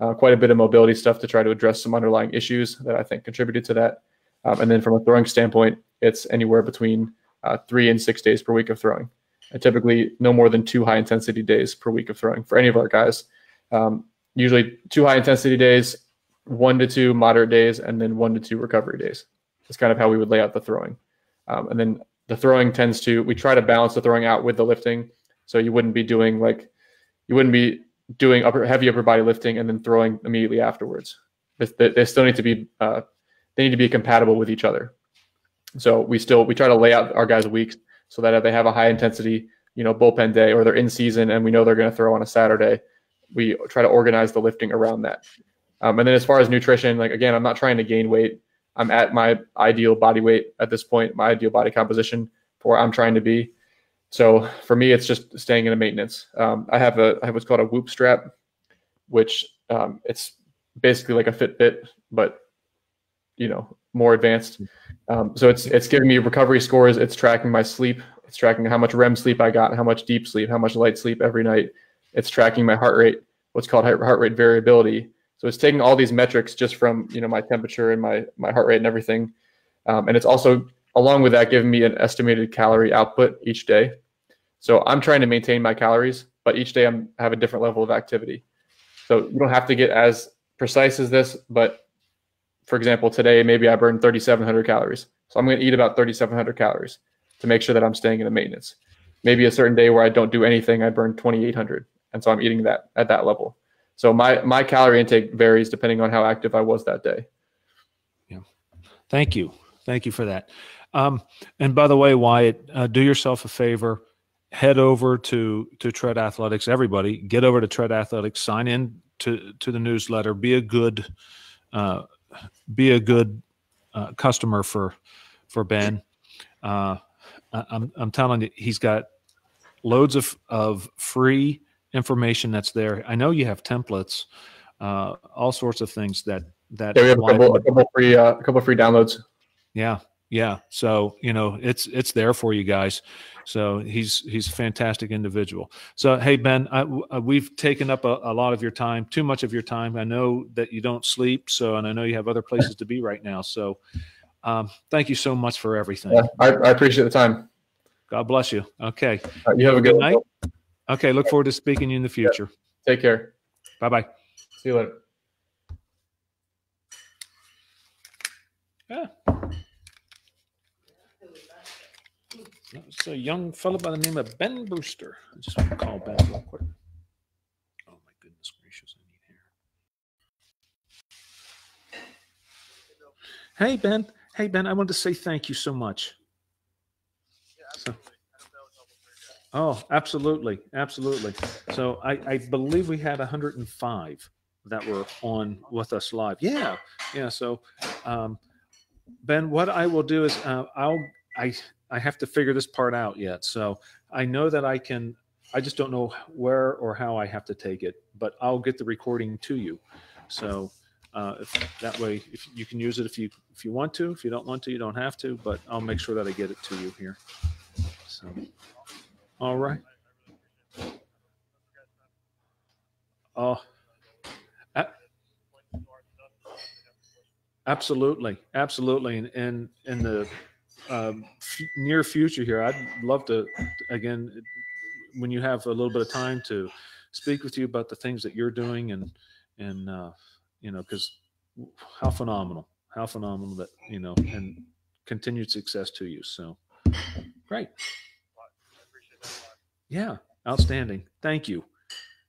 uh, quite a bit of mobility stuff to try to address some underlying issues that I think contributed to that. Um, and then from a throwing standpoint, it's anywhere between uh, three and six days per week of throwing. And typically, no more than two high intensity days per week of throwing for any of our guys. Um, usually two high intensity days, one to two moderate days, and then one to two recovery days. That's kind of how we would lay out the throwing. Um, and then the throwing tends to, we try to balance the throwing out with the lifting. So you wouldn't be doing like, you wouldn't be doing upper heavy upper body lifting and then throwing immediately afterwards. They, they still need to be uh, they need to be compatible with each other. So we still we try to lay out our guys' weeks so that if they have a high intensity, you know, bullpen day or they're in season and we know they're going to throw on a Saturday, we try to organize the lifting around that. Um, and then as far as nutrition, like again, I'm not trying to gain weight. I'm at my ideal body weight at this point, my ideal body composition for where I'm trying to be. So for me, it's just staying in a maintenance. Um, I have a I have what's called a Whoop strap, which um, it's basically like a Fitbit, but you know more advanced. Um, so it's it's giving me recovery scores. It's tracking my sleep. It's tracking how much REM sleep I got, how much deep sleep, how much light sleep every night. It's tracking my heart rate, what's called heart rate variability. So it's taking all these metrics just from you know my temperature and my my heart rate and everything, um, and it's also along with that giving me an estimated calorie output each day. So I'm trying to maintain my calories, but each day I'm have a different level of activity. So you don't have to get as precise as this, but for example, today maybe I burned 3,700 calories. So I'm going to eat about 3,700 calories to make sure that I'm staying in the maintenance. Maybe a certain day where I don't do anything, I burn 2,800, and so I'm eating that at that level. So my my calorie intake varies depending on how active I was that day. Yeah, thank you, thank you for that. Um, and by the way, Wyatt, uh, do yourself a favor, head over to to Tread Athletics. Everybody, get over to Tread Athletics, sign in to to the newsletter. Be a good uh, be a good uh, customer for for Ben. Uh, I'm I'm telling you, he's got loads of of free information that's there. I know you have templates, uh, all sorts of things that that. Yeah, we have a couple, a couple free uh, a couple free downloads. Yeah, yeah. So you know, it's it's there for you guys. So he's he's a fantastic individual. So hey Ben, I, uh, we've taken up a, a, lot of your time, too much of your time. I know that you don't sleep, so and I know you have other places to be right now. So um, thank you so much for everything. Yeah, I, I, appreciate the time. God bless you. Okay. Right, you have a good, good night. Okay. Look forward to speaking to you in the future. Yeah. Take care. Bye bye. See you later. Yeah. It's a young fellow by the name of Ben Brewster. I just want to call Ben real quick. Oh my goodness gracious, I need hair. Hey Ben. Hey Ben, I wanted to say thank you so much. So, oh, absolutely, absolutely. So I, I believe we had 105 that were on with us live. Yeah, yeah. So um, Ben, what I will do is uh, I'll I I have to figure this part out yet. So I know that I can. I just don't know where or how I have to take it, but I'll get the recording to you. So uh, if, that way, if you can use it if you if you want to. If you don't want to, you don't have to. But I'll make sure that I get it to you here. So, all right. Oh, absolutely, absolutely, and and in the um, f- near future here, I'd love to again when you have a little bit of time to speak with you about the things that you're doing and and uh, you know because how phenomenal, how phenomenal that you know and continued success to you. So great. Yeah, outstanding. Thank you.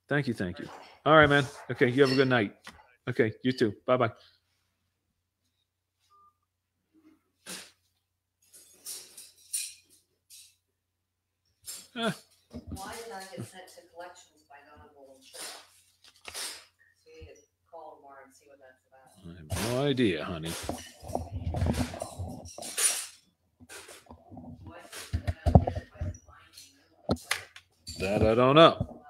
Thank you. Thank you. All right, man. Okay, you have a good night. Okay, you too. Bye bye. Why did I get sent to collections by? So you need to call tomorrow and see what that's about. I have no idea, honey. That I don't know.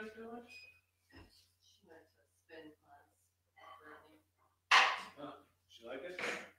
goes to? She went to spin class. She like it?